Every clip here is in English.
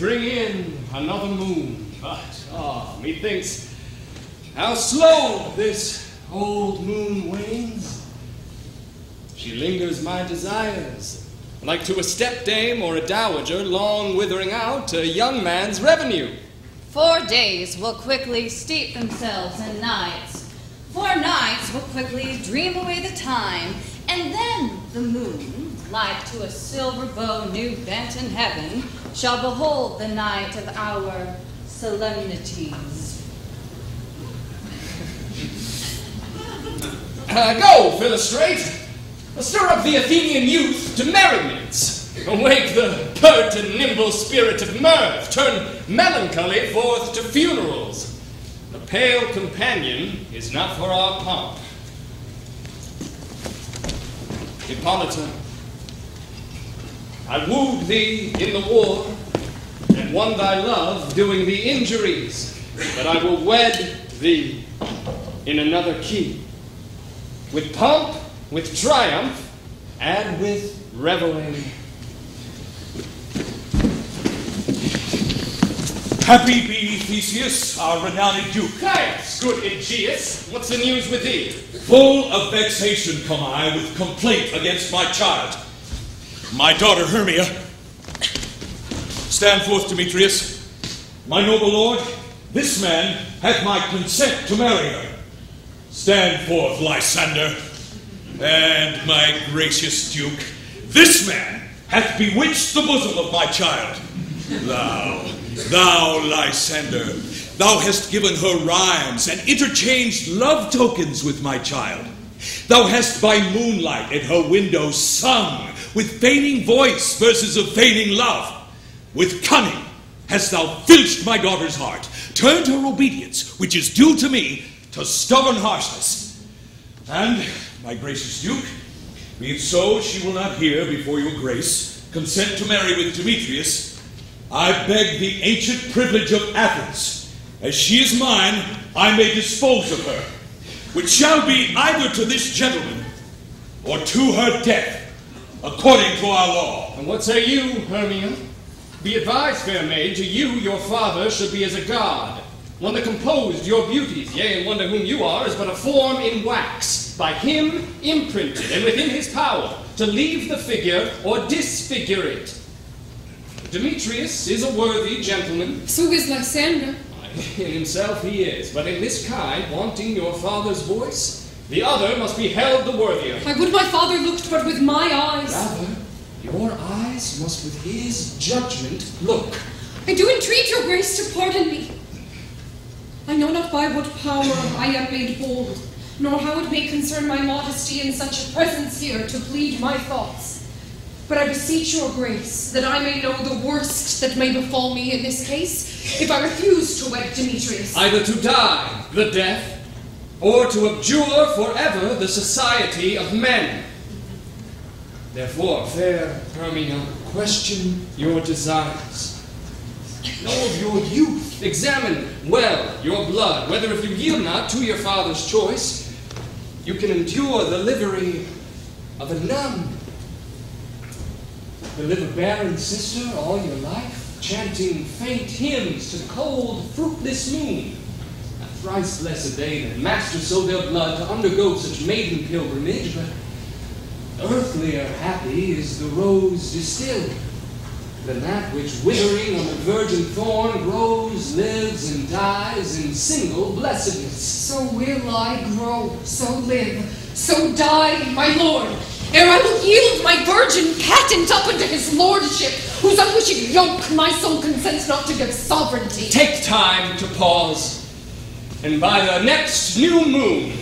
bring in another moon, but ah, methinks how slow this old moon wanes. She lingers my desires, like to a stepdame or a dowager long withering out a young man's revenue. Four days will quickly steep themselves in nights. Four nights will quickly dream away the time, and then the moon, like to a silver bow new bent in heaven, shall behold the night of our solemnities. Uh, go, Philostrate! Stir up the Athenian youth to merriments. Awake the pert and nimble spirit of mirth. Turn melancholy forth to funerals. The pale companion is not for our pomp. Hippolyta, I wooed thee in the war and won thy love doing thee injuries, but I will wed thee in another key, with pomp, with triumph, and with reveling. Happy be Theseus, our renowned Duke. Caius, good Egeus, what's the news with thee? Full of vexation come I with complaint against my child, my daughter Hermia. Stand forth, Demetrius. My noble lord, this man hath my consent to marry her. Stand forth, Lysander. And my gracious Duke, this man hath bewitched the bosom of my child. Thou, thou, Lysander, thou hast given her rhymes and interchanged love tokens with my child. Thou hast by moonlight at her window sung with feigning voice verses of feigning love. With cunning hast thou filched my daughter's heart, turned her obedience, which is due to me, to stubborn harshness. And, my gracious Duke, be it so she will not hear before your grace. Consent to marry with Demetrius, I beg the ancient privilege of Athens, as she is mine, I may dispose of her, which shall be either to this gentleman or to her death, according to our law. And what say you, Hermia? Be advised, fair maid, to you your father should be as a god, one that composed your beauties, yea, and one to whom you are is but a form in wax, by him imprinted, and within his power, to leave the figure or disfigure it. Demetrius is a worthy gentleman. So is Lysander. In himself he is, but in this kind, wanting your father's voice, the other must be held the worthier. I would my father looked but with my eyes. Rather, your eyes must with his judgment look. I do entreat your grace to pardon me. I know not by what power I am made bold, nor how it may concern my modesty in such a presence here to plead my thoughts. But I beseech your grace that I may know the worst that may befall me in this case, if I refuse to wed Demetrius. Either to die the death, or to abjure forever the society of men. Therefore, fair Hermia, question your desires. Know of your youth, examine well your blood, whether if you yield not to your father's choice, you can endure the livery of a nun. To live a barren sister all your life, chanting faint hymns to cold, fruitless moon. A thrice less a day than masters sow their blood to undergo such maiden pilgrimage, but earthlier happy is the rose distilled. than that which withering on the virgin thorn grows, lives, and dies in single blessedness. So will I grow, so live, so die, my lord, ere I will yield my virgin patent up unto his lordship, whose unwishing yoke my soul consents not to give sovereignty. Take time to pause, and by the next new moon,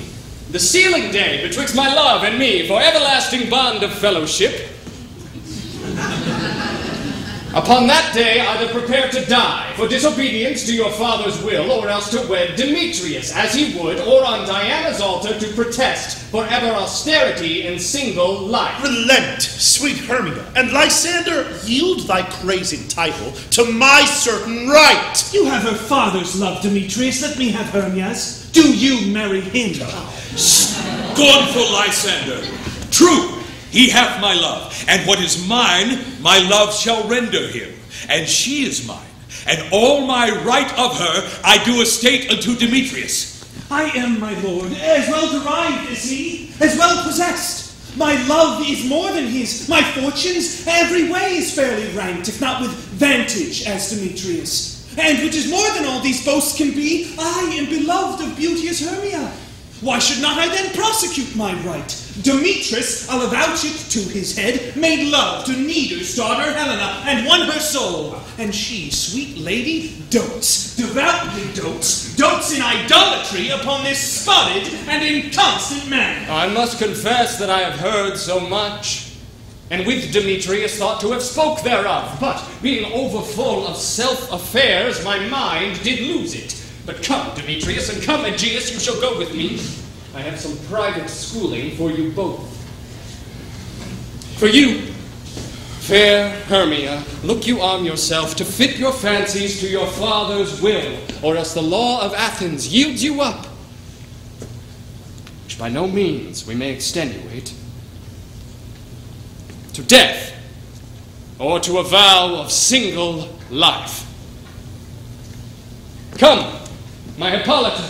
the sealing day betwixt my love and me for everlasting bond of fellowship, Upon that day either prepare to die for disobedience to your father's will, or else to wed Demetrius as he would, or on Diana's altar to protest for ever austerity in single life. Relent, sweet Hermia, and Lysander, yield thy crazy title to my certain right. You have her father's love, Demetrius. Let me have Hermia's. Do you marry him? Scornful Lysander! True, he hath my love, and what is mine, my love shall render him. And she is mine, and all my right of her I do estate unto Demetrius. I am, my lord, as well derived as he, as well possessed. My love is more than his. My fortunes every way is fairly ranked, if not with vantage, as Demetrius. And which is more than all these boasts can be, I am beloved of beauteous Hermia. Why should not I then prosecute my right? Demetrius, I'll avouch it to his head, made love to Nedar's daughter Helena, and won her soul. And she, sweet lady, dotes, devoutly dotes, dotes in idolatry upon this spotted and inconstant man. I must confess that I have heard so much, and with Demetrius thought to have spoke thereof, but being overfull of self-affairs, my mind did lose it. But come, Demetrius, and come, Egeus, you shall go with me. I have some private schooling for you both. For you, fair Hermia, look you arm yourself to fit your fancies to your father's will, or else the law of Athens yields you up, which by no means we may extenuate, to death, or to a vow of single life. Come, my Hippolyta.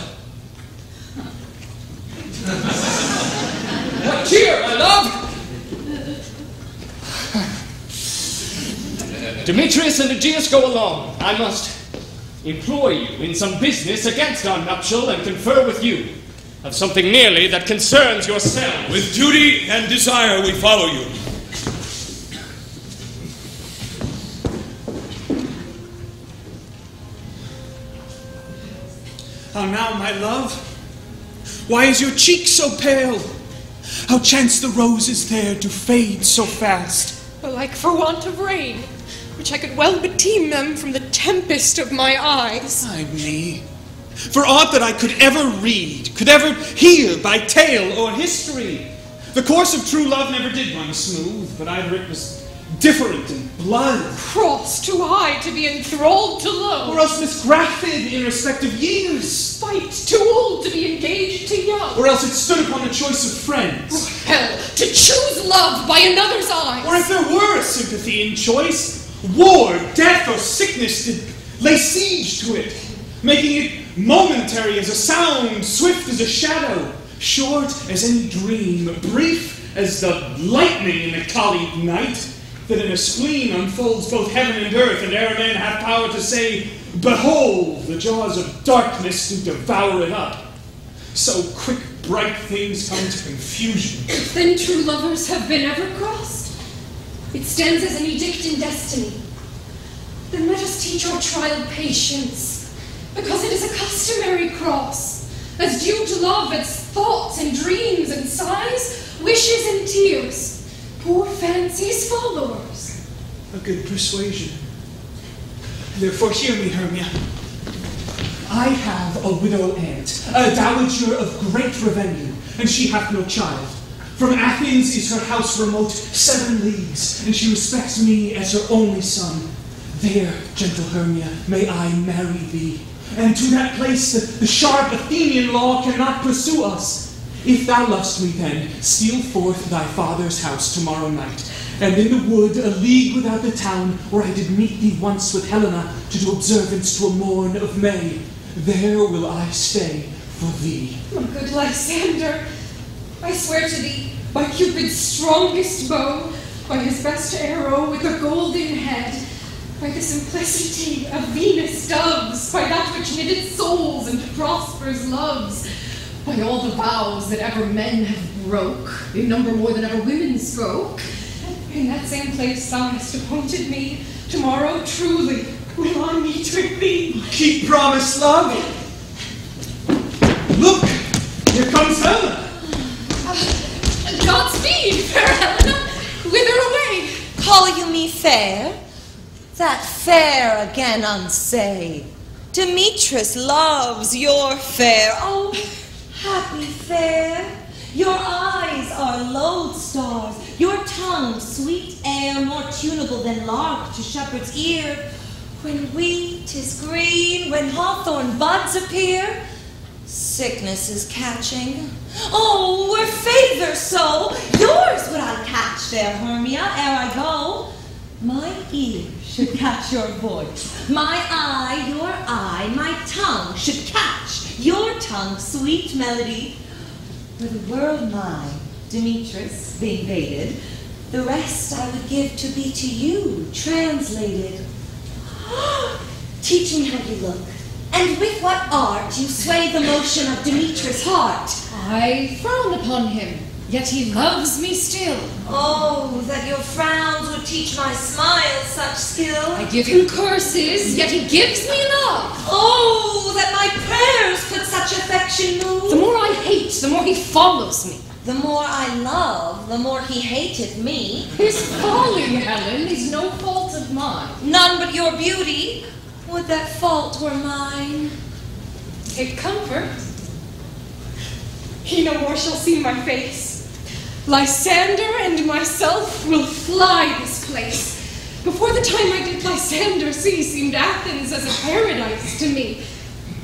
what cheer, my love? Demetrius and Egeus go along. I must employ you in some business against our nuptial and confer with you of something nearly that concerns yourselves. With duty and desire we follow you. How now, my love? Why is your cheek so pale? How chance the roses there to fade so fast? Like for want of rain, which I could well beteem them from the tempest of my eyes. Ay me. For aught that I could ever read, could ever hear by tale or history, the course of true love never did run smooth, but either it was different in blood, Cross too high to be enthralled to low. or else misgrafted in respect of years, Spite too old to be engaged to young. or else it stood upon the choice of friends. Hell, to choose love by another's eyes. Or if there were a sympathy in choice, war, death, or sickness did lay siege to it, making it momentary as a sound, swift as a shadow, short as any dream, brief as the lightning in the colleague night, that in a spleen unfolds both heaven and earth, and ere men have power to say, Behold, the jaws of darkness do devour it up. So quick bright things come to confusion. Then true lovers have been ever crossed. It stands as an edict in destiny. Then let us teach our trial patience, because it is a customary cross, as due to love its thoughts and dreams and sighs, wishes and tears, poor fancy's followers. A good persuasion. Therefore, hear me, Hermia. I have a widow aunt, a dowager of great revenue, and she hath no child. From Athens is her house remote seven leagues, and she respects me as her only son. There, gentle Hermia, may I marry thee. And to that place the, the sharp Athenian law cannot pursue us. If thou lovest me then, steal forth thy father's house tomorrow night, and in the wood, a league without the town, where I did meet thee once with Helena to do observance to a morn of May, there will I stay for thee. My good Lysander, I swear to thee, by Cupid's strongest bow, by his best arrow with a golden head, by the simplicity of Venus doves, by that which knitted souls and prospers loves, by all the vows that ever men have broke, in number more than ever women spoke. In that same place thou hast appointed me, tomorrow truly will I meet with thee. Keep promise, love. Look, here comes Helena. Ah, Godspeed, fair Helena. Whither away? Call you me fair? That fair again unsay. Demetrius loves your fair. Oh, happy fair. Your eyes are lodestars, your tongue sweet air, more tunable than lark to shepherd's ear. When wheat is green, when hawthorn buds appear, sickness is catching. Oh, were favor so, yours would I catch fair Hermia ere I go. My ear should catch your voice, my eye your eye, my tongue should catch your tongue sweet melody. Were the world mine, Demetrius being baited, the rest I would give to be to you translated. Teach me how you look, and with what art you sway the motion of Demetrius' heart. I frown upon him, yet he loves me still. Oh, that your frowns would teach my smile such skill. I give him curses, yet he gives me love. Oh, that my prayers could such affection move. The more I hate, the more he follows me. The more I love, the more he hateth me. His folly, Helen, is no fault of mine. None but your beauty. Would that fault were mine. Take comfort. He no more shall see my face. Lysander and myself will fly this place. Before the time I did Lysander see, seemed Athens as a paradise to me.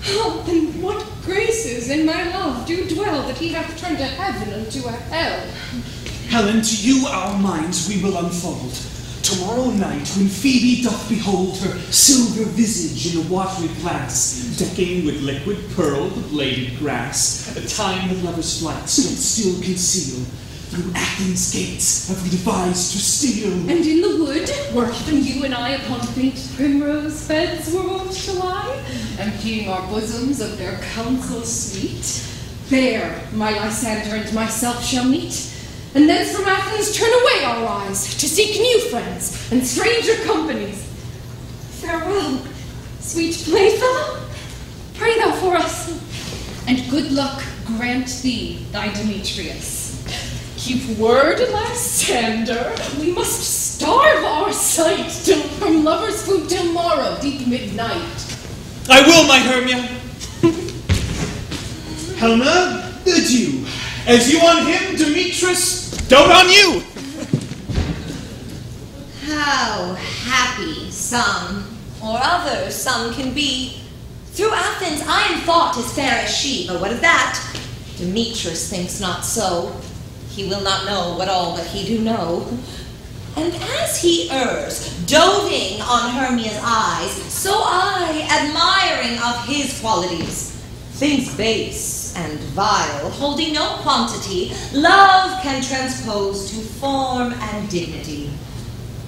Oh, then what graces in my love do dwell that he hath turned a heaven unto a hell? Helen, to you our minds we will unfold. Tomorrow night, when Phoebe doth behold her silver visage in a watery glass, decking with liquid pearl the bladed grass, a time the lover's flights doth still conceal, through Athens' gates have we devised to steal. And in the wood, where often you and I upon faint primrose beds were wont to lie, emptying our bosoms of their counsel sweet, there my Lysander and myself shall meet, and thence from Athens turn away our eyes to seek new friends and stranger companies. Farewell, sweet playfellow. Pray thou for us, and good luck grant thee, thy Demetrius. Keep word, Lysander. We must starve our sight till from lovers' food till morrow, deep midnight. I will, my Hermia. Helena, adieu. As you on him, Demetrius, Don't on you. How happy some or others some can be. Through Athens I am thought as fair as she, but what of that? Demetrius thinks not so. He will not know what all that he do know. And as he errs, doting on Hermia's eyes, so I, admiring of his qualities, things base and vile, holding no quantity, love can transpose to form and dignity.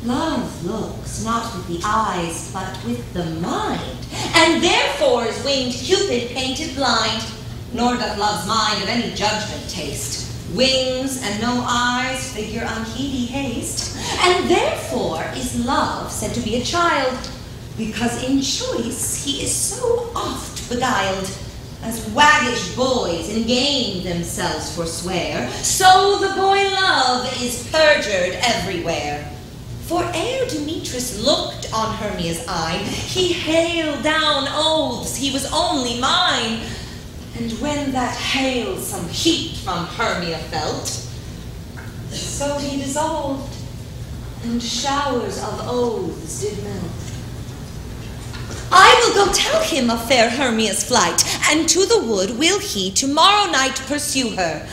Love looks not with the eyes, but with the mind, and therefore is winged Cupid painted blind, nor doth love's mind of any judgment taste. Wings and no eyes figure unheedy haste, and therefore is love said to be a child, because in choice he is so oft beguiled, as waggish boys in game themselves forswear, so the boy love is perjured everywhere. For ere Demetrius looked on Hermia's eye, he hailed down oaths he was only mine. And when that hail some heat from Hermia felt, so he dissolved, and showers of oaths did melt. I will go tell him of fair Hermia's flight, and to the wood will he tomorrow night pursue her.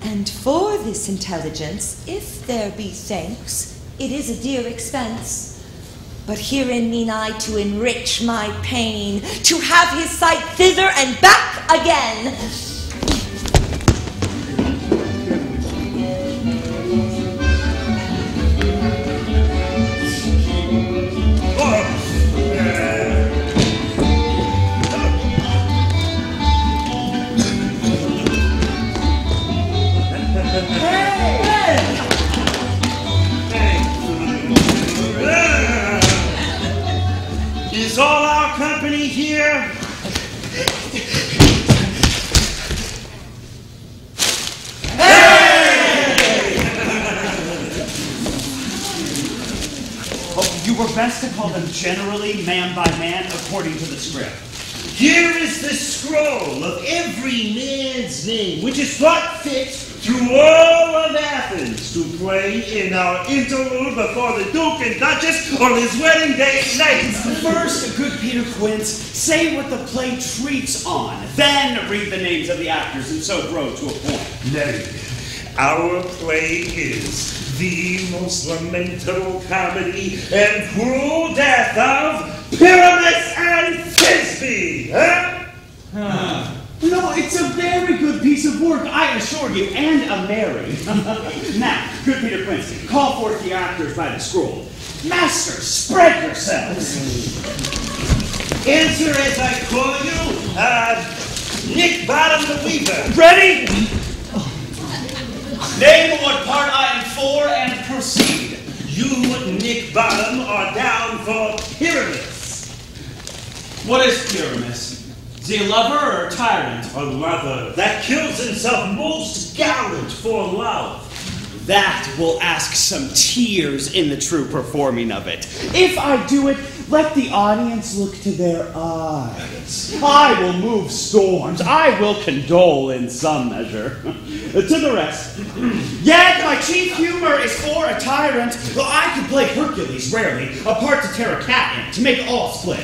And for this intelligence, if there be thanks, it is a dear expense. But herein mean I to enrich my pain, to have his sight thither and back again. Best to call them generally man by man according to the script. Here is the scroll of every man's name, which is thought fit through all of Athens to play in our interlude before the Duke and Duchess on his wedding day night. First, good Peter Quince, say what the play treats on, then read the names of the actors and so grow to a point. Nay, our play is the most lamentable comedy and cruel death of Pyramus and Thisbe. Huh? No, it's a very good piece of work, I assure you, and a merry. now, good Peter Quince, call forth the actors by the scroll. Masters, spread yourselves. Answer as I call you, uh, Nick Bottom the Weaver. Ready? Name what part I am for and proceed. You, Nick Bottom, are down for Pyramus. What is Pyramus? Is he a lover or tyrant? A lover that kills himself most gallant for love. That will ask some tears in the true performing of it. If I do it, let the audience look to their eyes. I will move storms. I will condole in some measure. to the rest. Yet my chief humor is for a tyrant, though I could play Hercules rarely, a part to tear a cat in, to make all split.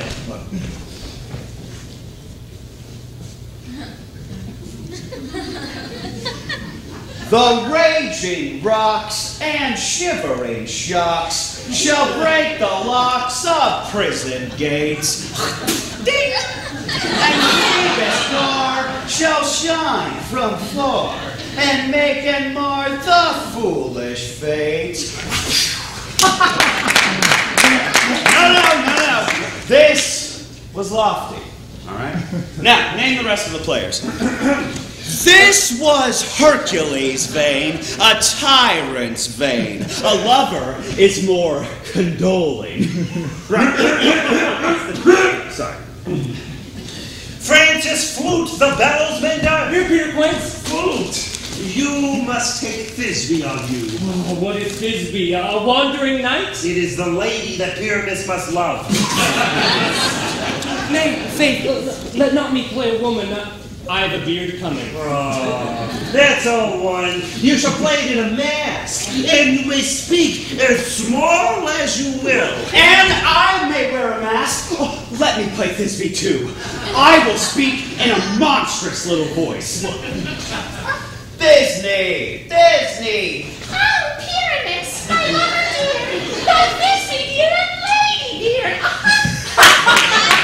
The raging rocks and shivering shocks shall break the locks of prison gates. Ding! And deepest star shall shine from far and make and mar the foolish fates. no, no, no, no. This was lofty. All right. Now, name the rest of the players. This was Hercules' vein, a tyrant's vein. A lover is more condoling. Sorry. Francis Flute, the bells bellows die. Here, Peter Quince. Flute. You must take Thisbe on you. Oh, what is Thisbe? A wandering knight? It is the lady that Pyramus must love. Nay, faith, let not me play a woman. Uh, I have a beard coming. Oh, that's all one. You shall play it in a mask, and you may speak as small as you will. And I may wear a mask. Oh, let me play Thisbe too. I will speak in a monstrous little voice. Thisne! Thisne! Oh, Pyramus, my lover dear! Oh, Thisbe dear and lady dear!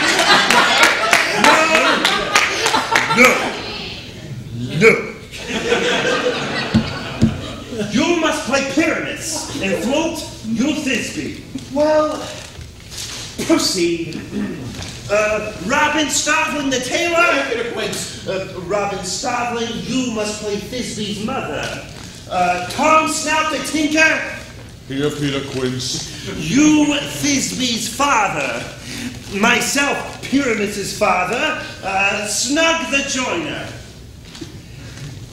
No. No. You must play Pyramus, and Flute, you Thisbe. Well, proceed. Uh, Robin Starveling the tailor. Uh, Robin Starveling, you must play Thisbe's mother. Uh, Tom Snout the tinker, Here, Peter Quince. you Thisbe's father. Myself, Pyramus's father, uh, Snug the joiner.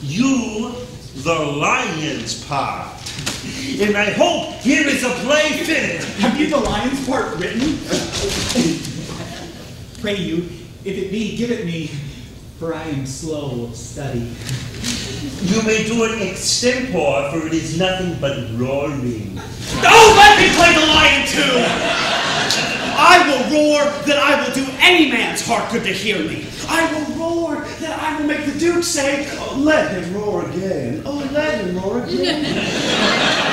You, the lion's part. And I hope here is a play fitted. Have you the lion's part written? Pray you, if it be, give it me, for I am slow of study. You may do it extempore, for it is nothing but roaring. Oh, let me play the lion too! I will roar that I will do any man's heart good to hear me. I will roar that I will make the Duke say, oh, let him roar again. Oh, let him roar again.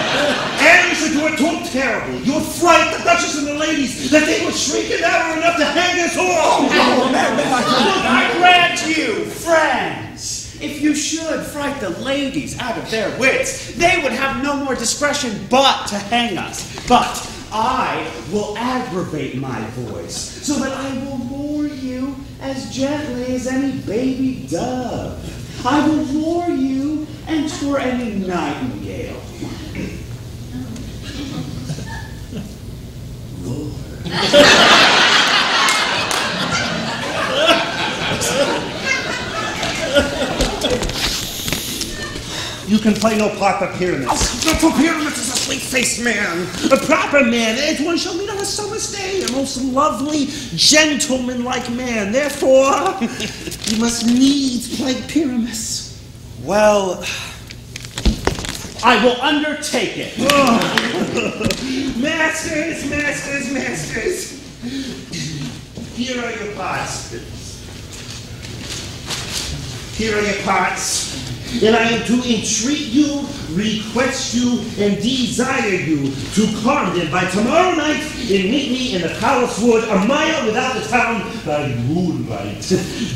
And you should do it too terrible. You fright the Duchess and the ladies that they would shriek and ever enough to hang us all. Oh, Look, I grant you, friends, if you should fright the ladies out of their wits, they would have no more discretion but to hang us. But I will aggravate my voice so that I will roar you as gently as any baby dove. I will roar you and twere any nightingale. You can play no part but Pyramus. That's what Pyramus is a sweet-faced man, a proper man, as one shall meet on a summer's day, a most lovely, gentleman-like man. Therefore, you must needs play Pyramus. Well, I will undertake it. Masters, masters, masters. Here are your pots. Here are your pots. And I am to entreat you, request you, and desire you to come them by tomorrow night and meet me in the palace wood a mile without the town by moonlight.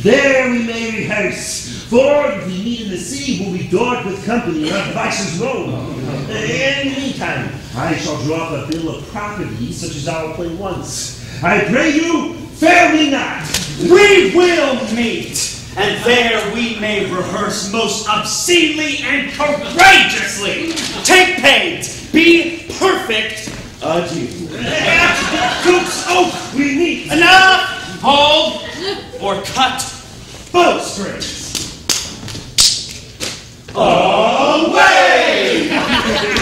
There we may rehearse. For if meet in the sea, we'll be dark with company, and our devices roll. In the meantime, I shall draw up a bill of property such as I will play once. I pray you, fail me not. We will meet, and there we may rehearse most obscenely and courageously. Take pains, be perfect. Adieu. Duke's Oak, we meet. Enough! Hold or cut bowstrings. Away!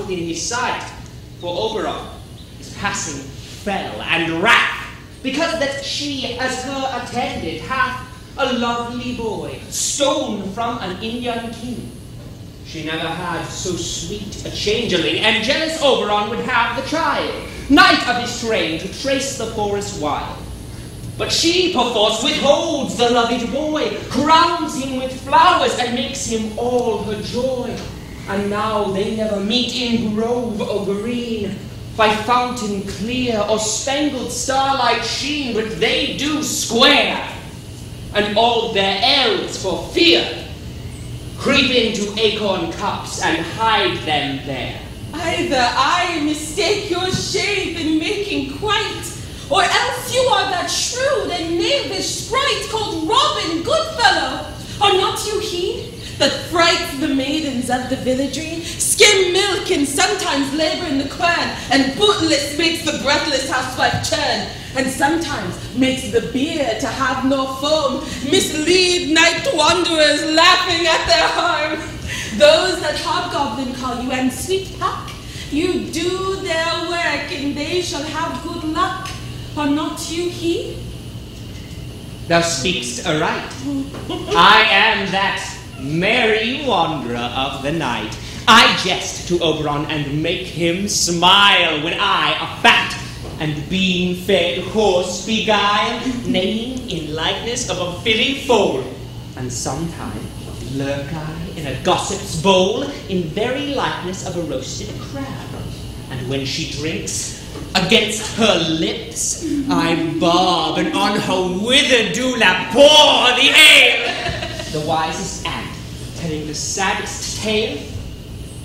not within his sight, for Oberon is passing fell and wrath, because that she, as her attendant, hath a lovely boy, stolen from an Indian king. She never had so sweet a changeling, and jealous Oberon would have the child, knight of his train, to trace the forest wild. But she perforce withholds the loved boy, crowns him with flowers, and makes him all her joy. And now they never meet in grove or green, by fountain clear or spangled starlight sheen, but they do square, and all their elves for fear creep into acorn cups and hide them there. Either I mistake your shape in making quite, or else you are that shrewd and knavish sprite called Robin Goodfellow. Are not you he that frights the maidens of the villagry, skim milk and sometimes labor in the quern, and bootless makes the breathless housewife churn, and sometimes makes the beer to have no foam, mislead night wanderers laughing at their harm. Those that hobgoblin call you and sweet puck, you do their work and they shall have good luck. Are not you he? Thou speakst aright. I am that merry wanderer of the night. I jest to Oberon and make him smile when I, a fat and bean-fed horse, beguile, neighing in likeness of a filly foal. And sometime lurk I in a gossip's bowl in very likeness of a roasted crab. And when she drinks, Against her lips, I bob, and on her withered dewlap pour the ale. The wisest ant, telling the saddest tale.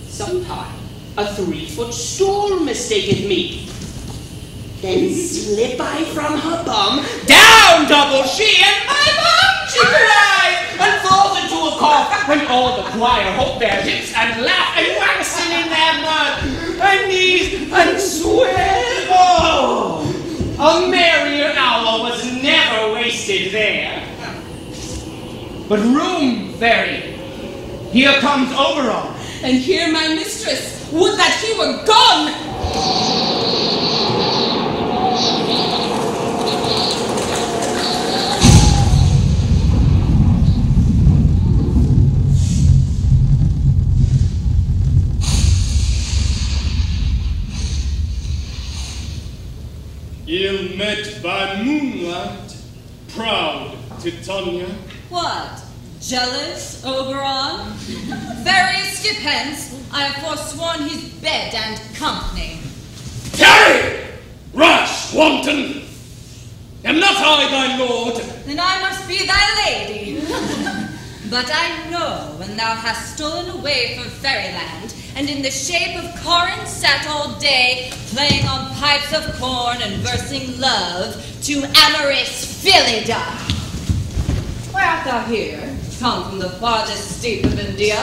Sometime a three-foot stool mistaketh me. Then slip I from her bum, down double she, and my mum she cries, and falls into a cough, and all the choir hold their hips and laugh and waxen in their mud, and knees and swear. Oh, a merrier hour was never wasted there. But room, fairy, here comes Oberon. And here my mistress, would that he were gone! Ill met by moonlight, proud Titania. What? Jealous, Oberon? Various skip I have forsworn his bed and company. Tarry! Rash wanton! Am not I thy lord? Then I must be thy lady. but I know when thou hast stolen away from fairyland, and in the shape of Corin sat all day, playing on pipes of corn and versing love to amorous Philida. Why art thou here, come from the farthest steep of India?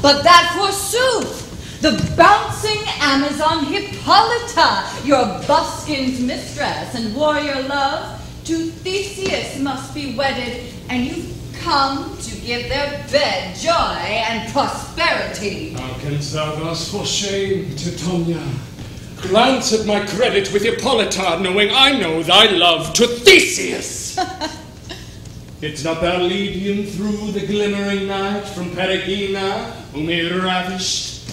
But that forsooth, the bouncing Amazon Hippolyta, your buskin's mistress and warrior love, to Theseus must be wedded, and you've come to give their bed joy and prosperity. How canst thou thus for shame, Titania? Glance at my credit with Hippolyta, knowing I know thy love to Theseus. Didst not thou lead him through the glimmering night from Perigenia, whom he ravished?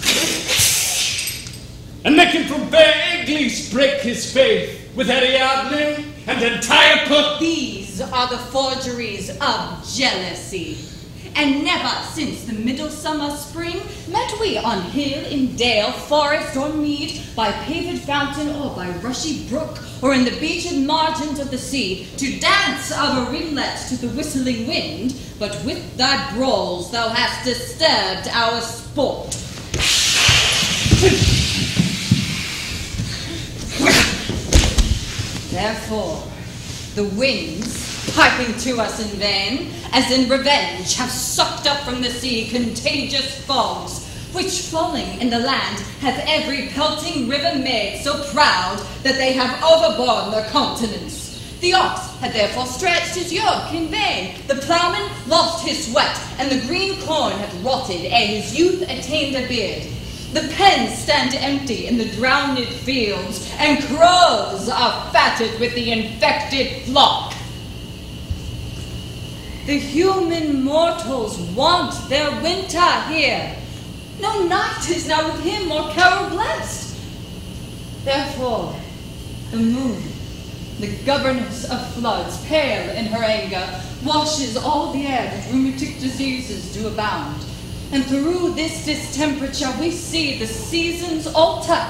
And make him from Beglis break his faith with Ariadne and Antiope? These are the forgeries of jealousy. And never since the middle summer spring met we on hill, in dale, forest, or mead, by paved fountain or by rushy brook, or in the beached margins of the sea, to dance our ringlets to the whistling wind, but with thy brawls thou hast disturbed our sport. Therefore, the winds, piping to us in vain, as in revenge, have sucked up from the sea contagious fogs, which falling in the land hath every pelting river made so proud that they have overborne their continents. The ox had therefore stretched his yoke in vain, the ploughman lost his sweat, and the green corn hath rotted ere his youth attained a beard. The pens stand empty in the drowned fields, and crows are fatted with the infected flock. The human mortals want their winter here. No night is now with him or carol blessed. Therefore, the moon, the governess of floods, pale in her anger, washes all the air that rheumatic diseases do abound. And through this distemperature we see the seasons alter.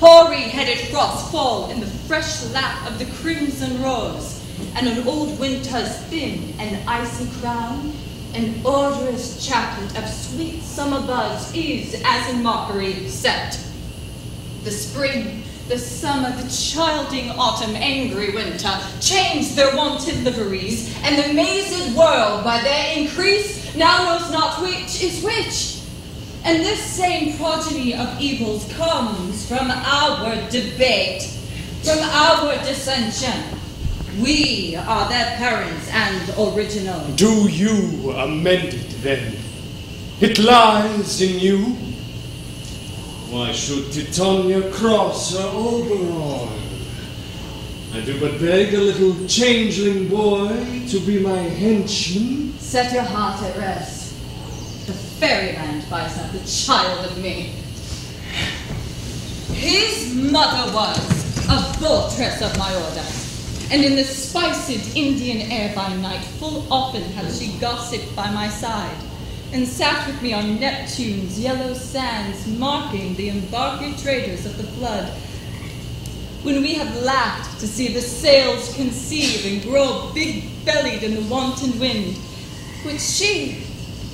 Hoary-headed frosts fall in the fresh lap of the crimson rose, and an old winter's thin and icy crown, an odorous chaplet of sweet summer buds is, as in mockery, set. The spring, the summer, the childing autumn, angry winter, change their wonted liveries, and the mazed world by their increase now knows not which is which. And this same progeny of evils comes from our debate, from our dissension. We are their parents and original. Do you amend it then? It lies in you. Why should Titania cross her Oberon? I do but beg a little changeling boy to be my henchman. Set your heart at rest. The fairyland buys not the child of me. His mother was a votress of my order, and in the spiced Indian air by night, full often hath she gossiped by my side, and sat with me on Neptune's yellow sands, marking the embarked traders of the flood. when we have laughed to see the sails conceive and grow big bellied in the wanton wind, which she,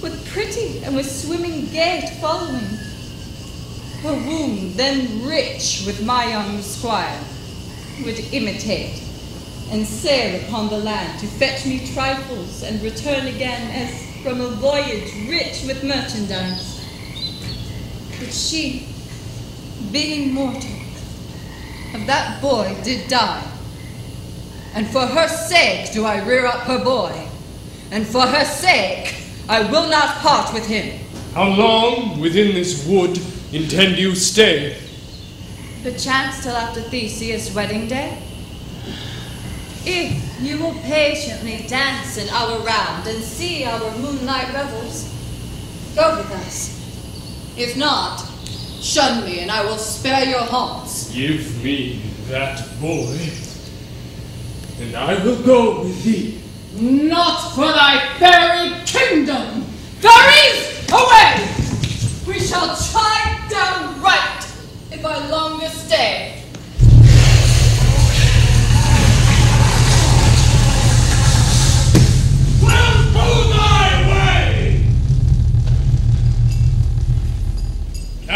with pretty and with swimming gait following, her womb then rich with my young squire, would imitate and sail upon the land to fetch me trifles and return again as from a voyage rich with merchandise. But she, being mortal, of that boy did die. And for her sake do I rear up her boy. And for her sake I will not part with him. How long within this wood intend you stay? Perchance till after Theseus' wedding day? If you will patiently dance in our round and see our moonlight revels, go with us. If not, shun me and I will spare your haunts. Give me that boy, and I will go with thee. Not for thy fairy kingdom! Fairies, away! We shall try down right if I longer stay.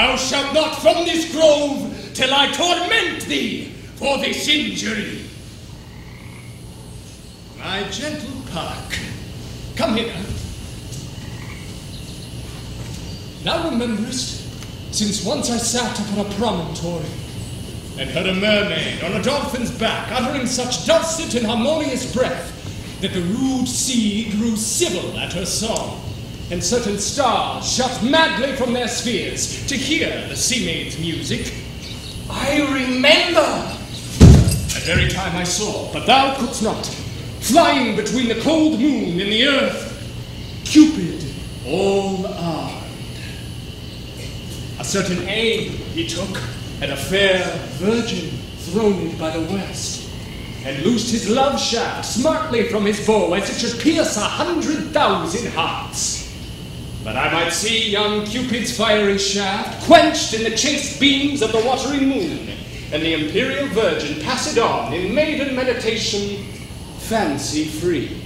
Thou shalt not from this grove till I torment thee for this injury. My gentle Puck, come hither. Thou rememberest, since once I sat upon a promontory and heard a mermaid on a dolphin's back uttering such dulcet and harmonious breath that the rude sea grew civil at her song, and certain stars shot madly from their spheres to hear the sea maid's music. I remember! That very time I saw, but thou couldst not, flying between the cold moon and the earth, Cupid, all armed. A certain aim he took at a fair virgin throned by the west, and loosed his love shaft smartly from his bow as it should pierce a hundred thousand hearts. But I might see young Cupid's fiery shaft quenched in the chaste beams of the watery moon, and the imperial virgin pass it on in maiden meditation, fancy free.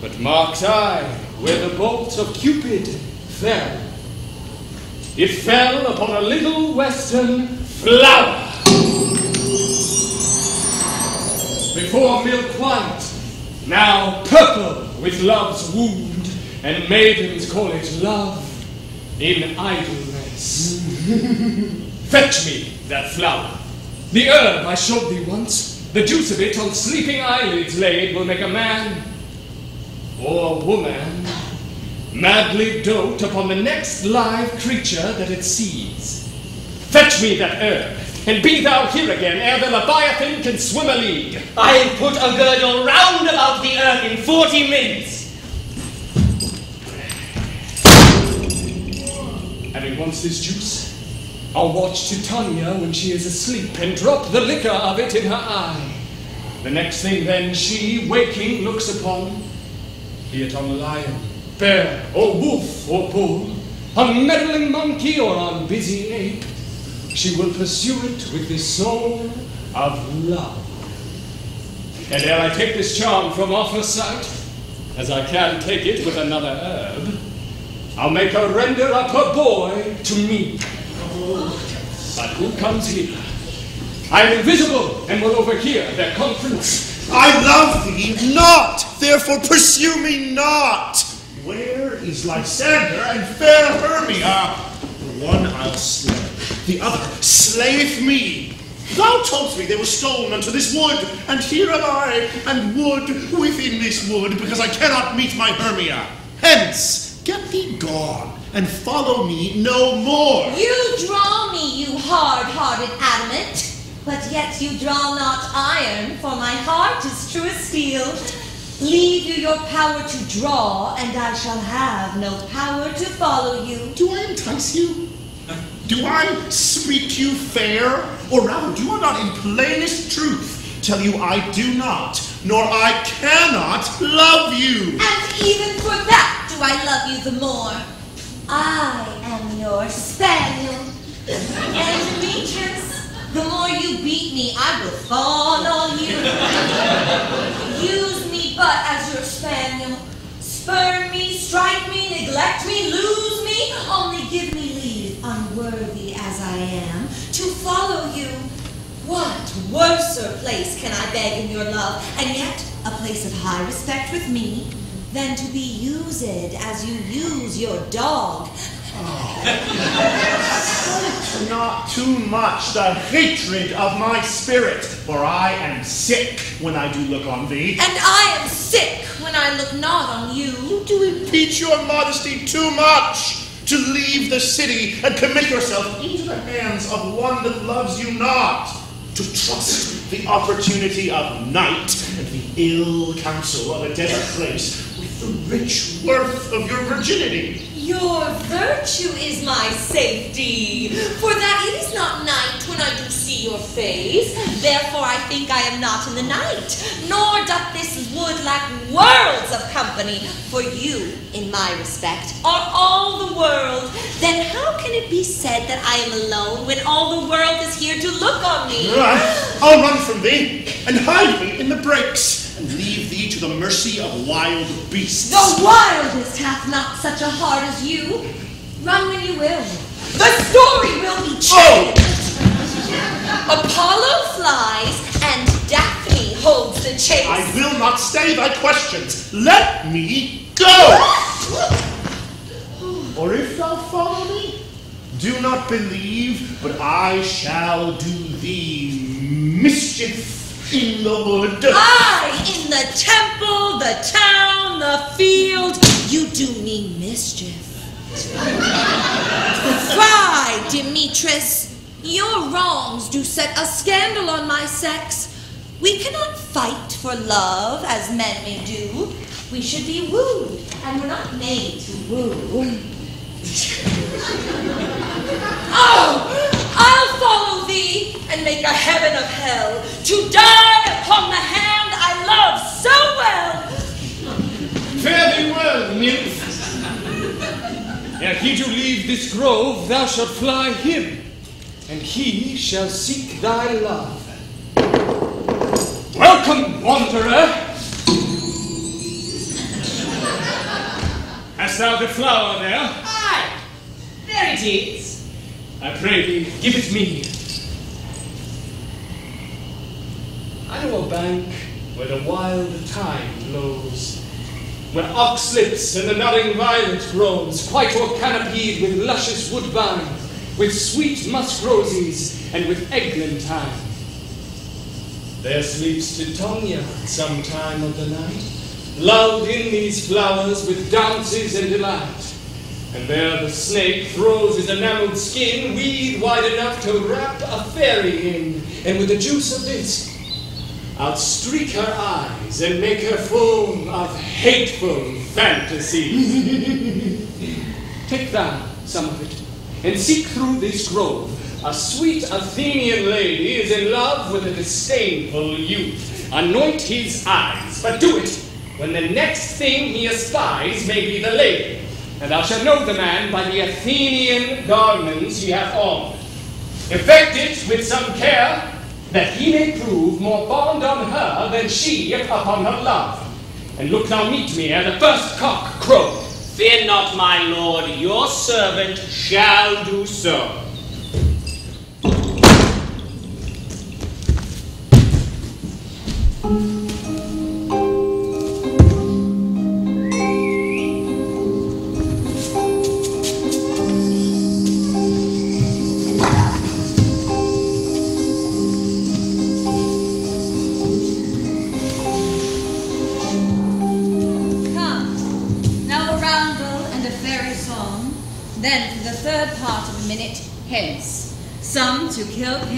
But marked I where the bolt of Cupid fell. It fell upon a little western flower. Before milk white, now purple with love's wound, and maidens call it love in idleness. Fetch me that flower. The herb I showed thee once, the juice of it on sleeping eyelids laid will make a man or woman madly dote upon the next live creature that it sees. Fetch me that herb, and be thou here again ere the Leviathan can swim a league. I'll put a girdle round about the earth in forty minutes. Once this juice, I'll watch Titania when she is asleep and drop the liquor of it in her eye. The next thing then she, waking, looks upon, be it on a lion, bear, or wolf, or bull, on meddling monkey or on busy ape, she will pursue it with the soul of love. And ere I take this charm from off her sight, as I can take it with another herb, I'll make her render up her boy to me. But who comes here? I am invisible and will overhear their conference. I love thee not, therefore pursue me not. Where is Lysander and fair Hermia? The one I'll slay, the other slayeth me. Thou toldst me they were stolen unto this wood, and here am I, and wood within this wood, because I cannot meet my Hermia. Hence, get thee gone, and follow me no more. You draw me, you hard-hearted adamant. But yet you draw not iron, for my heart is true as steel. Leave you your power to draw, and I shall have no power to follow you. Do I entice you? Do I speak you fair? Or rather, do I not in plainest truth tell you I do not, nor I cannot love you? And even for that do I love you the more. I am your spaniel. And Demetrius, The more you beat me, I will fawn on you. Use me but as your spaniel. Spurn me, strike me, neglect me, lose me. Only give me leave, unworthy as I am, to follow you. What worser place can I beg in your love, and yet a place of high respect with me, than to be used as you use your dog? Oh. Not too much the hatred of my spirit, for I am sick when I do look on thee. And I am sick when I look not on you. You do impeach your modesty too much, to leave the city and commit yourself into the hands of one that loves you not, to trust the opportunity of night and the ill counsel of a desert place with the rich worth of your virginity. Your virtue is my safety, for that it is not night when I do see your face. Therefore I think I am not in the night, nor doth this wood lack worlds of company. For you, in my respect, are all the world. Then how can it be said that I am alone when all the world is here to look on me? Right. I'll run from thee and hide me in the brakes leave thee to the mercy of wild beasts. The wildest hath not such a heart as you. Run when you will. The story will be changed. Oh! Apollo flies and Daphne holds the chase. I will not stay thy questions. Let me go. or if thou follow me, do not believe, but I shall do thee mischief in the wood. I in the temple, the town, the field, you do me mischief. Fly, Demetrius, your wrongs do set a scandal on my sex. We cannot fight for love as men may do. We should be wooed, and we're not made to woo. oh, I'll follow thee and make a heaven of hell to die upon the hand I love so well. Fare thee well, nymph. Ere he do leave this grove, thou shalt fly him, and he shall seek thy love. Welcome, wanderer. Hast thou the flower there? Aye, there it is. I pray thee, give it me. I know a bank where the wild thyme blows, where oxlips and the nodding violet grows, quite o'er-canopied with luscious woodbine, with sweet musk roses, and with eglantine. There sleeps Titania some time of the night, lulled in these flowers with dances and delight. And there the snake throws his enameled skin weed wide enough to wrap a fairy in, and with the juice of this, I'll streak her eyes and make her full of hateful fantasy. Take thou some of it, and seek through this grove. A sweet Athenian lady is in love with a disdainful youth. Anoint his eyes, but do it when the next thing he espies may be the lady. And thou shalt know the man by the Athenian garments he hath on. Effect it with some care, that he may prove more fond on her than she upon her love. And look thou meet me ere the first cock crow. Fear not, my lord, your servant shall do so.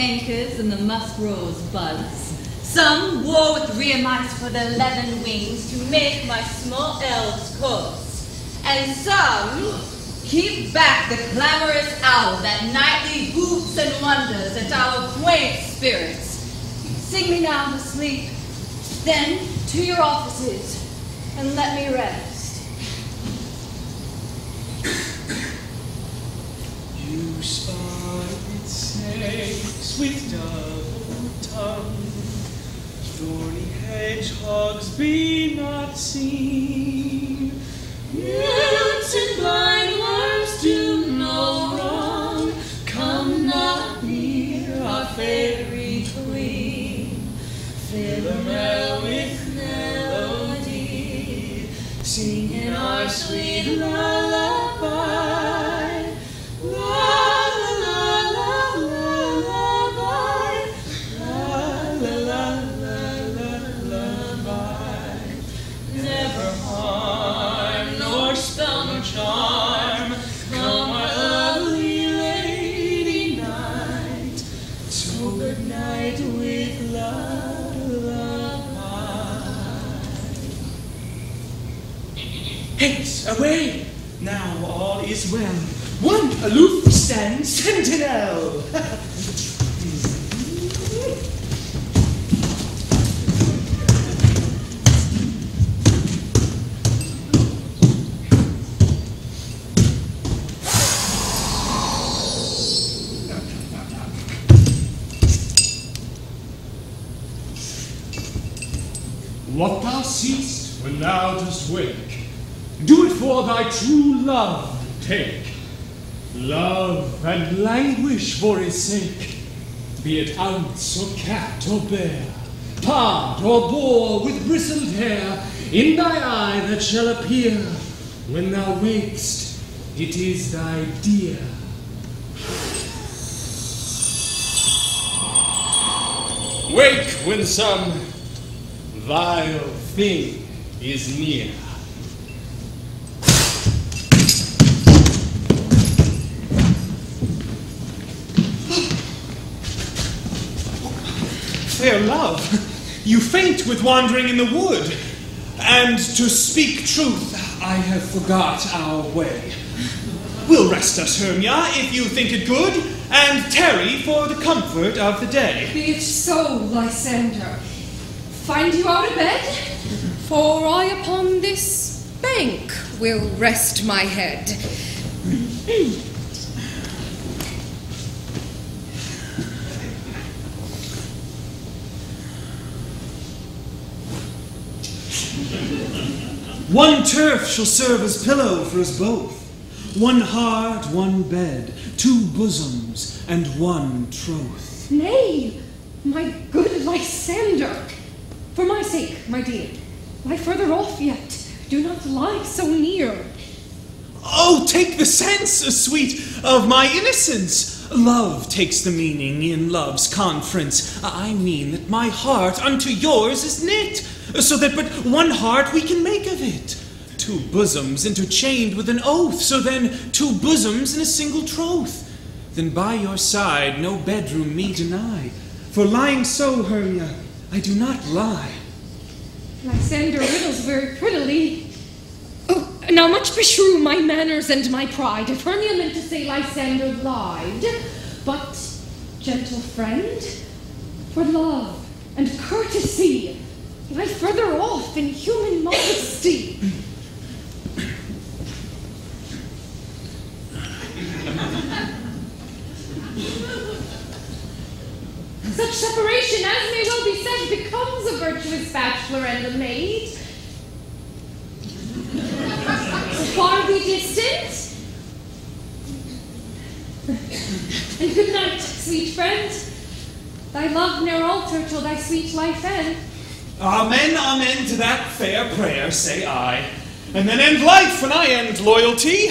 Cankers and the musk rose buds. Some war with reremice for their leaden wings to make my small elves course. And some keep back the clamorous owl that nightly hoots and wonders at our quaint spirits. Sing me now to sleep, then to your offices, and let me rest. You spotted with double tongue. Thorny hedgehogs be not seen. Mutes and sentinel. For his sake, be it ounce or cat or bear, pard or boar with bristled hair, in thy eye that shall appear when thou wakest, it is thy dear. Wake when some vile thing is near. Fair love, you faint with wandering in the wood, and to speak truth, I have forgot our way. We'll rest us, Hermia, if you think it good, and tarry for the comfort of the day. Be it so, Lysander. Find you out of bed? For I upon this bank will rest my head. One turf shall serve as pillow for us both. One heart, one bed, two bosoms, and one troth. Nay, my good Lysander. For my sake, my dear, lie further off yet. Do not lie so near. Oh, take the sense, sweet, of my innocence. Love takes the meaning in love's conference. I mean that my heart unto yours is knit, so that but one heart we can make of it. Two bosoms interchained with an oath, so then two bosoms in a single troth. Then by your side no bedroom me deny, for lying so, Hermia, I do not lie. Lysander riddles very prettily. Oh, now much beshrew my manners and my pride if Hermia meant to say Lysander lied. But, gentle friend, for love and courtesy, lie further off in human modesty. Such separation, as may well be said, becomes a virtuous bachelor and a maid. So far we distant? And good night, sweet friend. Thy love ne'er alter till thy sweet life end. Amen, amen to that fair prayer, say I. And then end life when I end loyalty.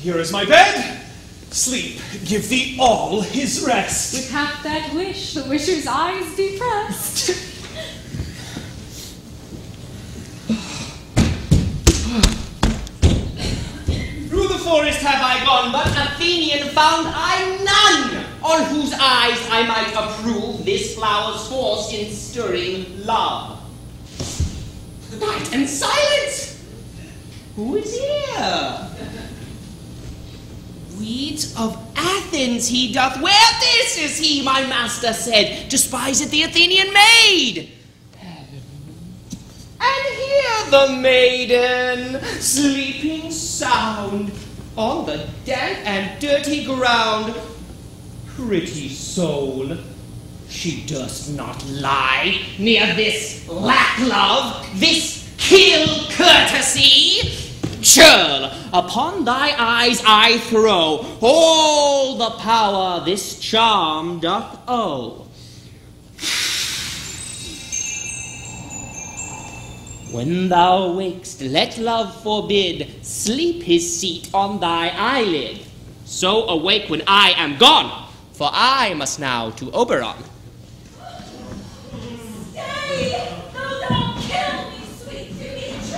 Here is my bed. Sleep, give thee all his rest. With half that wish, the wisher's eyes depressed. Through the forest have I gone, but Athenian found I none, on whose eyes I might approve this flower's force in stirring love. Night and silence! Who is here? Weeds of Athens he doth wear. This is he, my master said, despised the Athenian maid. And here the maiden, sleeping sound on the damp and dirty ground. Pretty soul, she does not lie near this lack love, this kill courtesy. Churl, upon thy eyes I throw all the power this charm doth owe. When thou wakest, let love forbid sleep his seat on thy eyelid. So awake when I am gone, for I must now to Oberon. Stay! No, don't kill me, sweet Demetrius!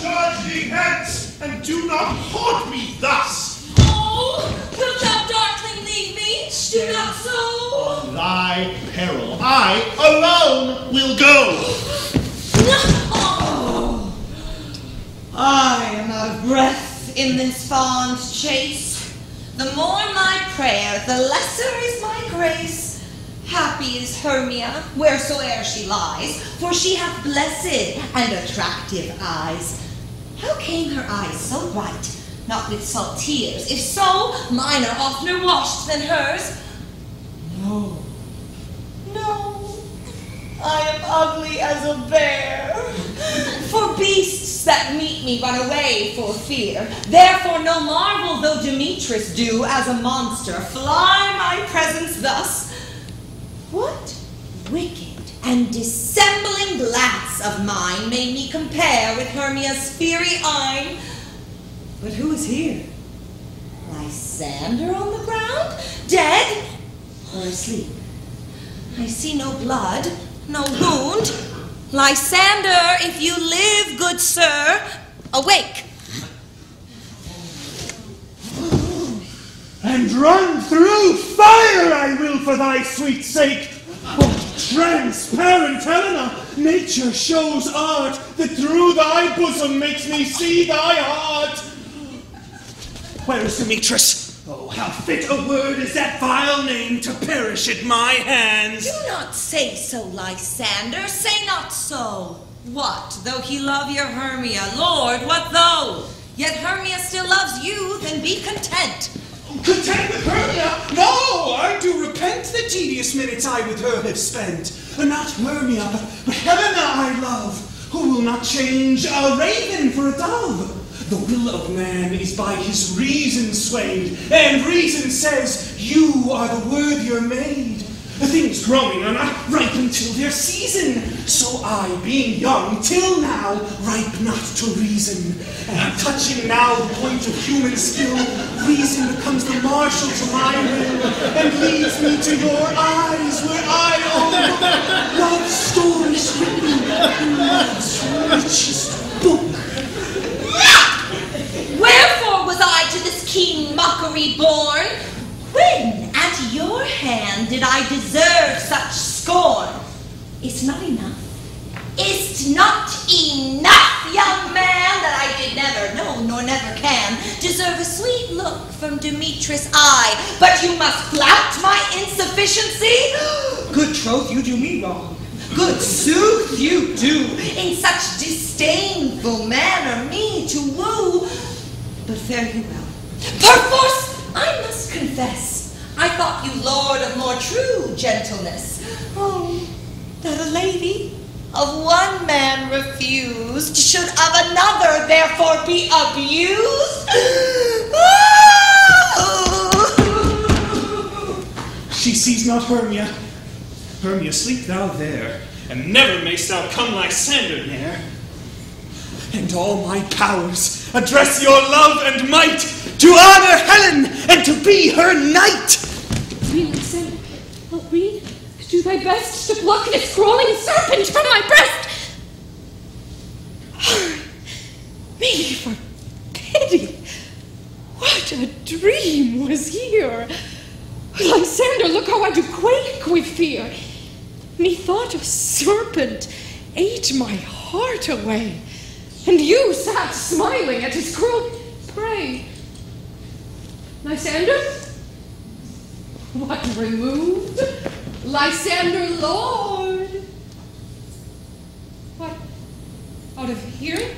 Charge thee hence, and do not haunt me thus. Oh, wilt thou darkling leave me? Do not so. On thy peril, I alone will go. Oh. I am out of breath in this fond chase. The more my prayer, the lesser is my grace. Happy is Hermia, wheresoe'er she lies, for she hath blessed and attractive eyes. How came her eyes so bright? Not with salt tears. If so, mine are oftener washed than hers. No, no, I am ugly as a bear. For beasts that meet me run away for fear. Therefore, no marvel though Demetrius do as a monster fly my presence thus. What wicked and dissembling glance of mine made me compare with Hermia's fiery eye? But who is here? Lysander on the ground? Dead? Or asleep? I see no blood, no wound. Lysander, if you live, good sir, awake. And run through fire I will for thy sweet sake. Oh, transparent Helena, nature shows art that through thy bosom makes me see thy heart. Where is Demetrius? Oh, how fit a word is that vile name to perish at my hands. Do not say so, Lysander, say not so. What, though he love your Hermia? Lord, what though? Yet Hermia still loves you, then be content. Oh, content with Hermia? No, I do repent the tedious minutes I with her have spent. Not Hermia, but Helena I love, who will not change a raven for a dove. The will of man is by his reason swayed, and reason says you are the worthier maid. The things growing are not ripe until their season. So I, being young till now, ripe not to reason. And touching now the point of human skill, reason becomes the marshal to my will, and leads me to your eyes where I own love stories written in love's richest book. Wherefore was Keen mockery born? When at your hand did I deserve such scorn? It's not enough? Is not enough, young man, that I did never know nor never can deserve a sweet look from Demetrius' eye, but you must flout my insufficiency? Good troth, you do me wrong. Good sooth, you do, in such disdainful manner me to woo. But fare you well. Perforce, I must confess, I thought you lord of more true gentleness. Oh, that a lady of one man refused should of another therefore be abused? She sees not Hermia. Hermia, sleep thou there, and never mayst thou come Lysander near. And all my powers address your love and might to honor Helen and to be her knight. Lysander. Oh, read. Do thy best to pluck this crawling serpent from my breast. Me for pity. What a dream was here. Lysander, look how I do quake with fear. Methought a serpent ate my heart away, and you sat smiling at his cruel prey. Lysander? What removed? Lysander Lord! What? Out of hearing?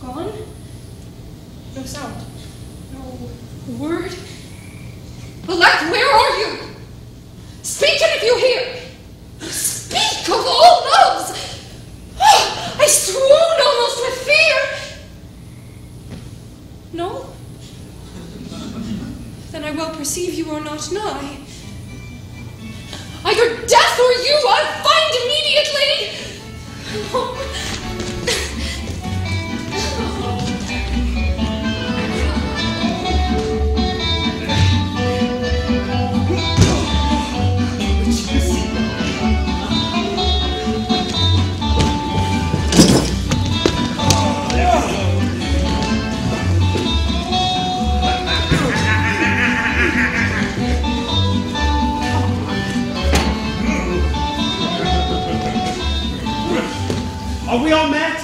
Gone? No sound. No word? Elect, where are you? Speak and if you hear. Speak of all loves. Ah, I swoon almost with fear. No? Then I well perceive you are not nigh. Either death or you I'll find immediately. Are we all met?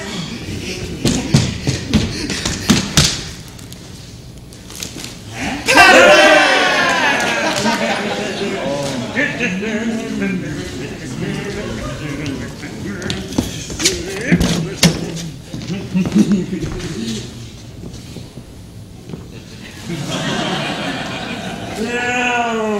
Um,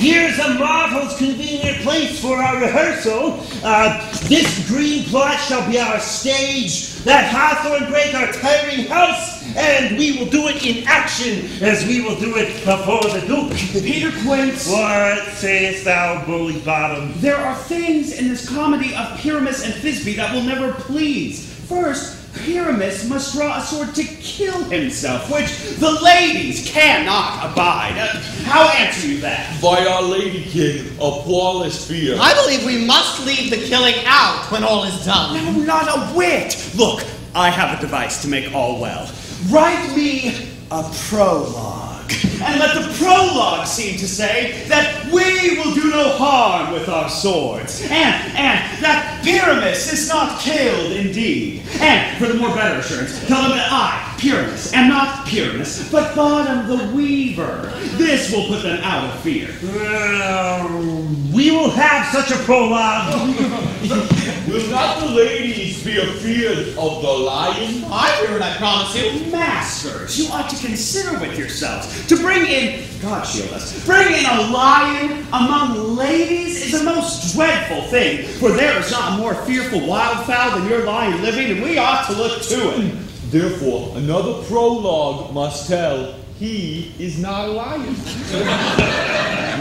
here's a marvelous convenient place for our rehearsal. Uh, this green plot shall be our stage, that hawthorn brake our tiring house, and we will do it in action as we will do it before the Duke. Peter Quince. What sayest thou, bully bottom? There are things in this comedy of Pyramus and Thisbe that will never please. First, Pyramus must draw a sword to kill himself, which the ladies cannot abide. Uh, how answer you that? By our Lady King of flawless fear. I believe we must leave the killing out when all is done. No, not a whit. Look, I have a device to make all well. Write me a prologue. And let the prologue seem to say that we will do no harm with our swords, and, and that Pyramus is not killed indeed. And for the more better assurance, tell them that I, Pyramus, am not Pyramus, but Bottom the Weaver. This will put them out of fear. Well, we will have such a prologue. Will not the ladies be afeard of the lion? I hear it, I promise you. Masters, you ought to consider with yourselves to bring in, God shield us, bring in a lion among ladies is a most dreadful thing, for there is not a more fearful wildfowl than your lion living, and we ought to look to it. Therefore, another prologue must tell he is not a lion.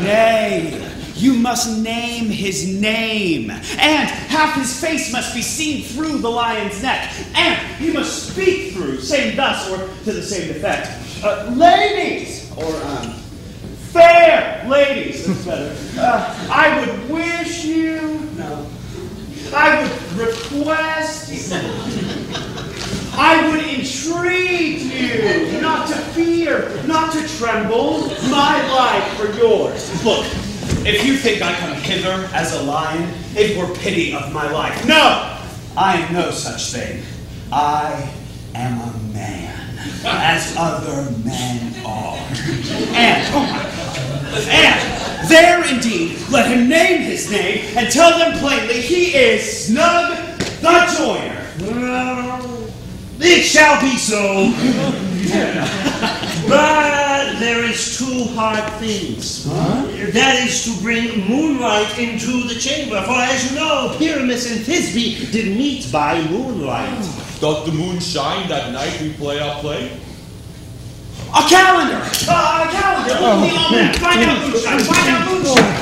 Nay, you must name his name, and half his face must be seen through the lion's neck, and he must speak through, saying thus, or to the same effect, uh, ladies, or um, fair ladies, that's better. Uh, I would wish you, no, I would request you. I would entreat you not to fear, not to tremble, my life for yours. Look, if you think I come hither as a lion, it were pity of my life. No, I am no such thing. I am a man, as other men are. And, oh my God, and there indeed, let him name his name and tell them plainly he is Snug the Joiner. Well, it shall be so. but there is two hard things. That is to bring moonlight into the chamber. For as you know, Pyramus and Thisbe did meet by moonlight. Doth the moon shine that night we play our play? A calendar! Uh, a calendar! Look at the omen! Find out moonshine! Find out moonshine!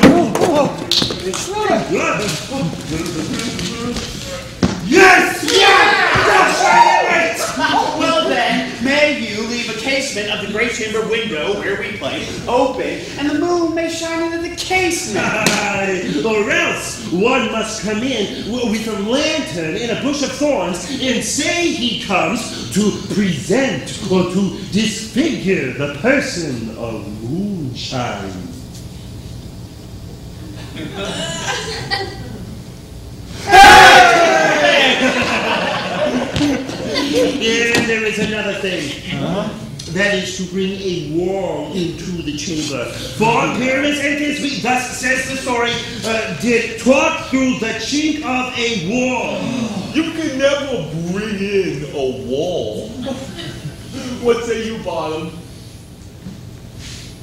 Yes! Yes! Well then, may you leave a casement of the great chamber window where we play open, and the moon may shine into the casement. or else one must come in w- with a lantern in a bush of thorns and say he comes to present or to disfigure the person of moonshine. And there is another thing. That is to bring a wall into the chamber. For Pyramus and Thisbe, thus says the story, uh, did talk through the chink of a wall. You can never bring in a wall. What say you, Bottom?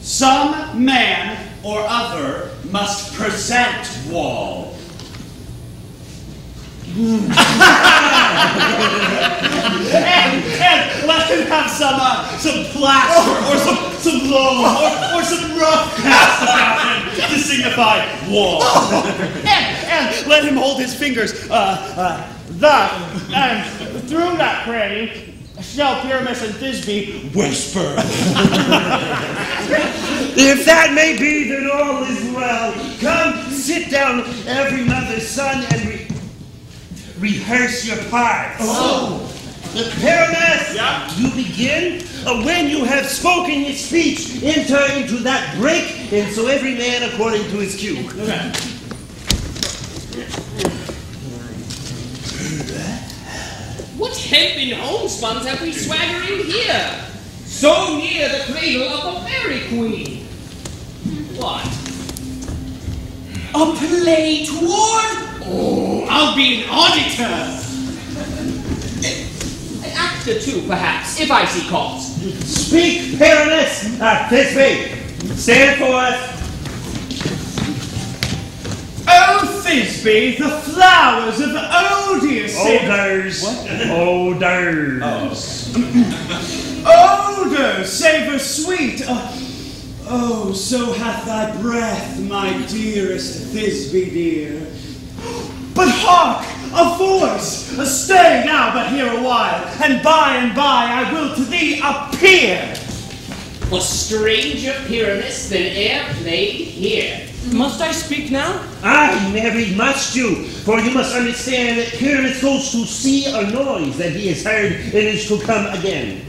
Some man or other must present Wall. And, and let him have some uh, some plaster or some some loam or, or some rough cast about him to signify Wall. and, and let him hold his fingers uh, uh, thus, and through that cranny shall Pyramus and Thisbe whisper. If that may be, then all is well. Come, sit down, every mother's son, and rehearse your parts. Oh. Pyramus, you begin. Uh, when you have spoken your speech, enter into that brake, and so every man according to his cue. What hempen homespuns have we swaggering here? So near the cradle of the fairy queen. What? A play toward? Oh, I'll be an auditor. An actor too, perhaps, if I see cause. Speak, Pyramus! Uh, Thisbe, stand forth. Oh, Thisbe, the flowers of Odious. Odors. Odors. Odor, savor sweet. Oh, oh, so hath thy breath, my dearest Thisbe dear. But hark, a voice! Stay now but here a while, and by and by I will to thee appear. A stranger Pyramus than e'er played here. Must I speak now? Aye, marry, must you, for you must understand that Pyramus goes to see a noise that he has heard and is to come again.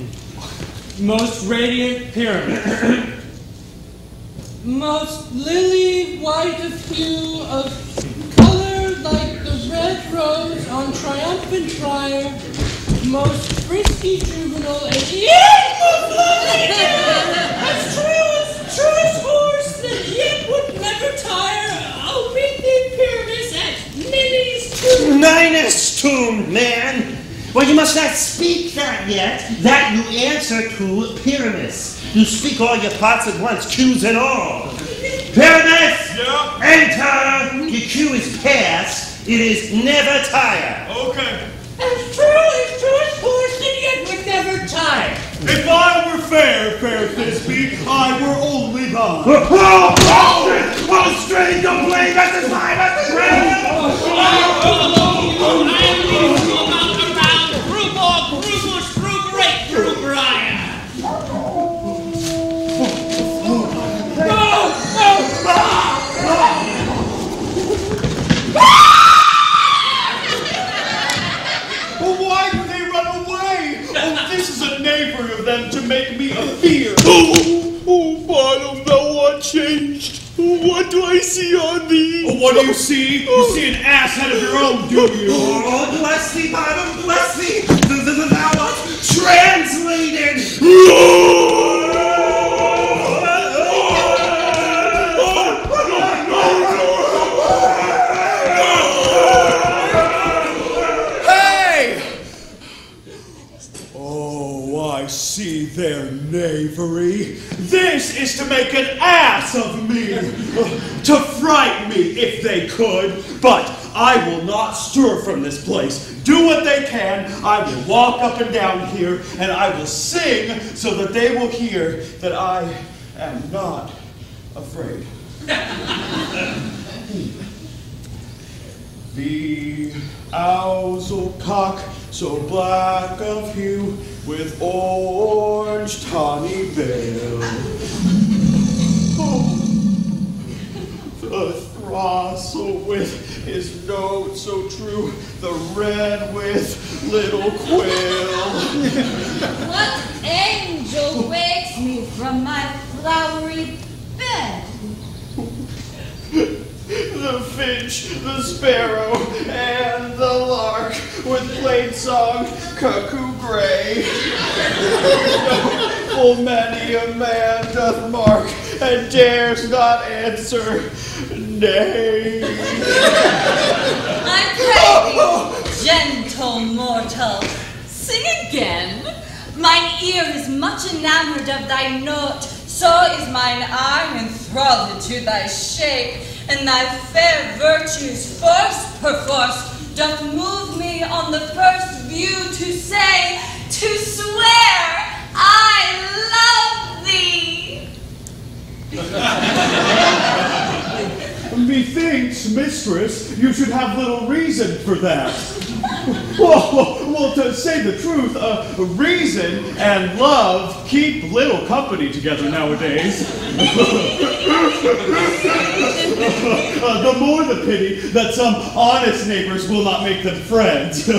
Most radiant pyramus. Most lily white of hue of color like the red rose on triumphant triumph. Most frisky juvenile and yet most as true as true as horse that yet would never tire. I'll meet thee, Pyramus, at Ninny's tomb. Ninus tomb, man! Well, you must not speak that yet. That you answer to Pyramus. You speak all your parts at once, cues and all. Pyramus! Yeah? Enter! Your cue is past. It is never tire. Okay. As true as true as horse that yet would never tire. If I were fair, fair Thisbe, I were only thine. Oh, oh, oh, oh, strange to blame, that's the time, that's up and down here, and I will sing so that they will hear that I am not afraid. The ousel cock, so black of hue, with orange tawny bill. The throstle with his note so true, the red with little quail. What angel wakes me from my flowery bed? The finch, the sparrow, and the lark with plain song cuckoo gray. Full many a man doth mark and dares not answer nay. I pray thee, gentle mortal, sing again. Mine ear is much enamored of thy note, So is mine eye enthralled to thy shape, and thy fair virtues first perforce doth move me on the first view to say, to swear, I love thee. Methinks, mistress, you should have little reason for that. well, well, to say the truth, uh, reason and love keep little company together nowadays. Uh, the more the pity that some honest neighbors will not make them friends. Nay,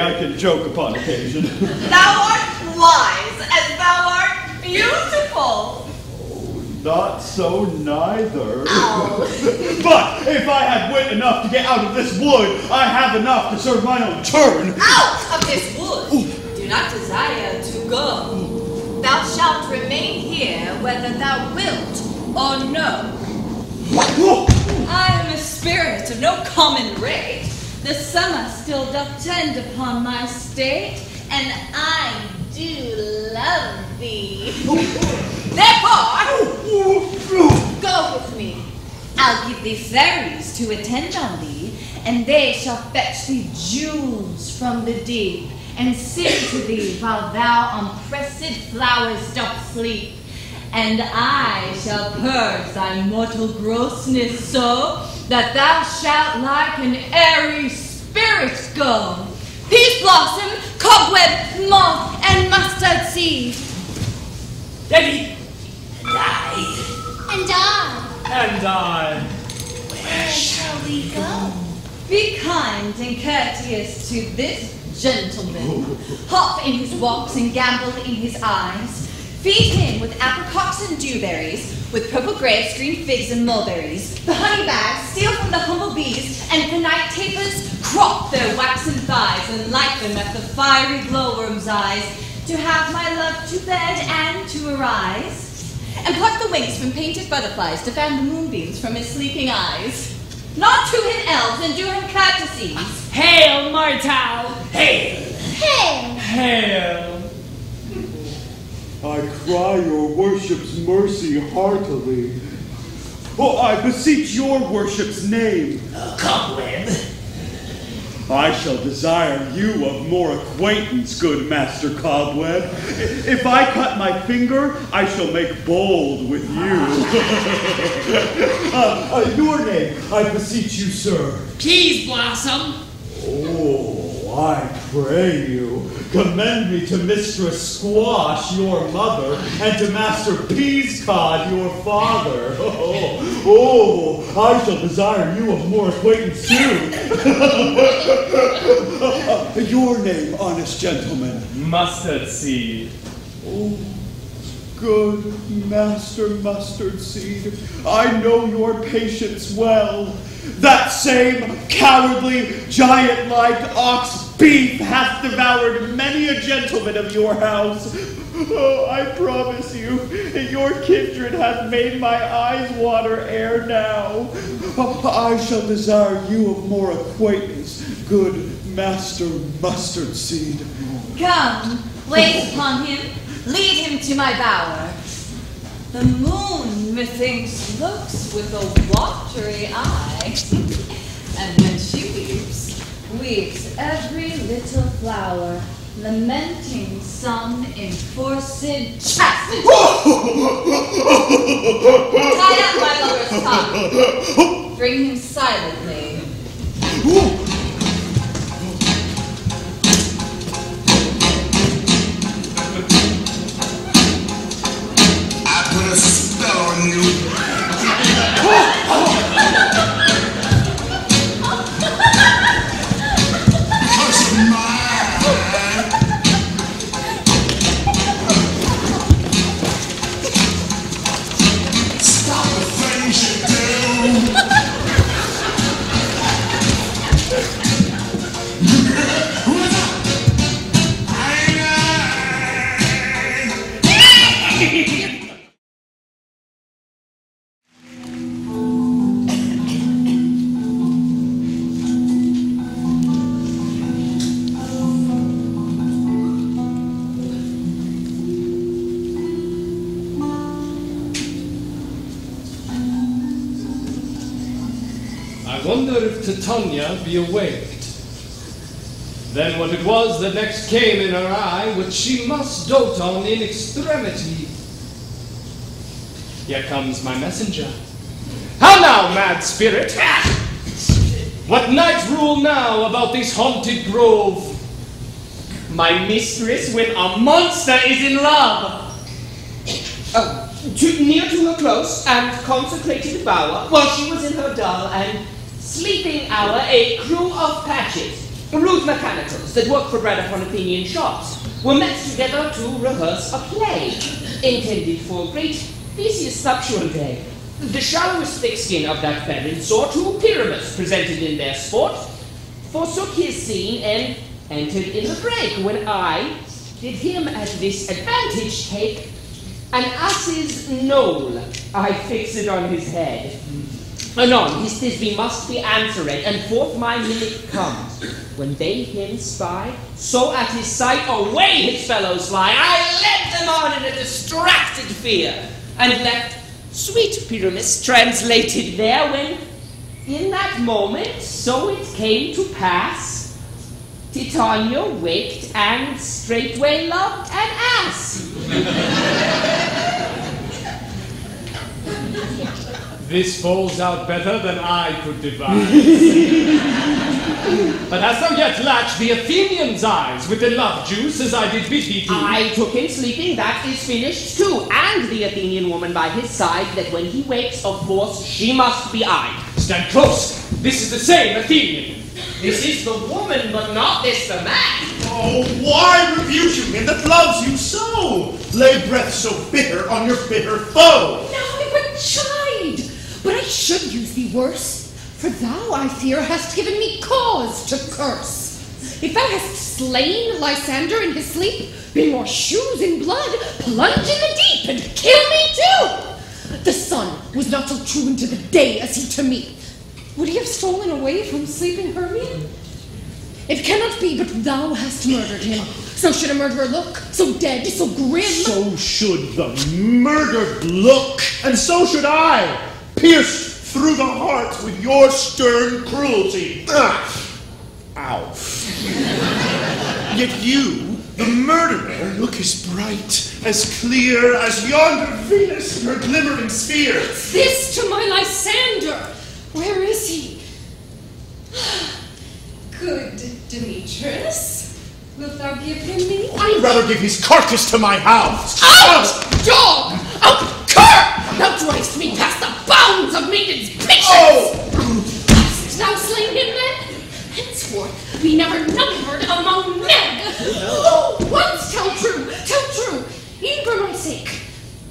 I can joke upon occasion. Thou art wise, as thou art beautiful. Not so neither. but if I had wit enough to get out of this wood, I have enough to serve my own turn. Out of this wood! Do not desire to go. Thou shalt remain here whether thou wilt or no. I am a spirit of no common rate. The summer still doth tend upon my state, and I do love thee. Therefore, go with me. I'll give thee fairies to attend on thee, and they shall fetch thee jewels from the deep, and sing to thee while thou on pressed flowers dost sleep. And I shall purge thy mortal grossness so that thou shalt like an airy spirit go. Peaseblossom, cobweb, moth, and mustard seed. Debbie! And I! And I. And I. Where shall we go? Be kind and courteous to this gentleman. Hop in his walks and gambol in his eyes. Feed him with apricots and dewberries, with purple grapes, green figs, and mulberries. The honey bags steal from the humble bees, and the night tapers crop their waxen thighs and light them at the fiery glowworm's eyes. To have my love to bed and to arise and pluck the wings from painted butterflies to fan the moonbeams from his sleeping eyes. Not to him elves and do him courtesies. Hail, Martel! Hail! Hail! Hail! I cry your worship's mercy heartily. Oh, I beseech your worship's name. Cobweb. I shall desire you of more acquaintance, good Master Cobweb. If I cut my finger, I shall make bold with you. uh, uh, your name, I beseech you, sir. Peaseblossom! Oh, I pray you, commend me to Mistress Squash, your mother, and to Master Peascod, your father. Oh, oh, I shall desire you of more acquaintance too. Uh, your name, honest gentleman. Mustard seed. Oh, good Master Mustard Seed, I know your patience well. That same cowardly, giant-like ox beef hath devoured many a gentleman of your house. Oh, I promise you, your kindred hath made my eyes water ere now. I shall desire you of more acquaintance, good Master Mustard Seed. Come, wait upon him, lead him to my bower. The moon, methinks, looks with a watery eye, and when she weeps, weeps every little flower, lamenting some enforced chastity. Tie up my lover's tongue. Bring him silently. Be awaked. Then what it was that next came in her eye, which she must dote on in extremity. Here comes my messenger. How now, mad spirit? What night rule now about this haunted grove? My mistress with a monster is in love. Oh, to, near to her close and consecrated bower, while she was in her dull and sleeping hour, a crew of patches, rude mechanicals that work for bread upon Athenian shops, were met together to rehearse a play intended for great Theseus' nuptial day. The shallowest thick-skin of that parent saw two Pyramus presented in their sport, forsook his scene, and entered in the brake when I did him at this advantage take an ass's knoll. I fix it on his head. Anon, his Thisbe must be answered, and forth my mimic comes. When they him spy, so at his sight away his fellows fly. I led them on in a distracted fear, and left sweet Pyramus translated there when in that moment so it came to pass Titania waked and straightway loved an ass. This falls out better than I could devise. but hast thou yet latched the Athenian's eyes with the love juice as I did bid thee do? I took him sleeping, that is finished too, and the Athenian woman by his side, that when he wakes, of course, she must be eyed. Stand close! This is the same Athenian. This is the woman, but not this the man. Oh, why refuse you him that loves you so? Lay breath so bitter on your bitter foe. Now I would chide, but I should use thee worse. For thou, I fear, hast given me cause to curse. If thou hast slain Lysander in his sleep, been more shoes in blood, plunge in the deep and kill me too. The sun was not so true into the day as he to me. Would he have stolen away from sleeping Hermia? It cannot be, but thou hast murdered him. So should a murderer look, so dead, so grim. So should the murdered look, and so should I, pierced through the heart with your stern cruelty. Ugh. Ow. Yet you, the murderer, look as bright, as clear as yonder Venus in her glimmering sphere. This to my Lysander! Where is he? Good Demetrius, wilt thou give him me? I'd rather give his carcass to my house. Out, dog! Out, cur! Thou drivest me past the bounds of maiden's patience! Oh! Hast thou slain him then? Henceforth, be never numbered among men! Oh, once tell true, tell true, e'en for my sake.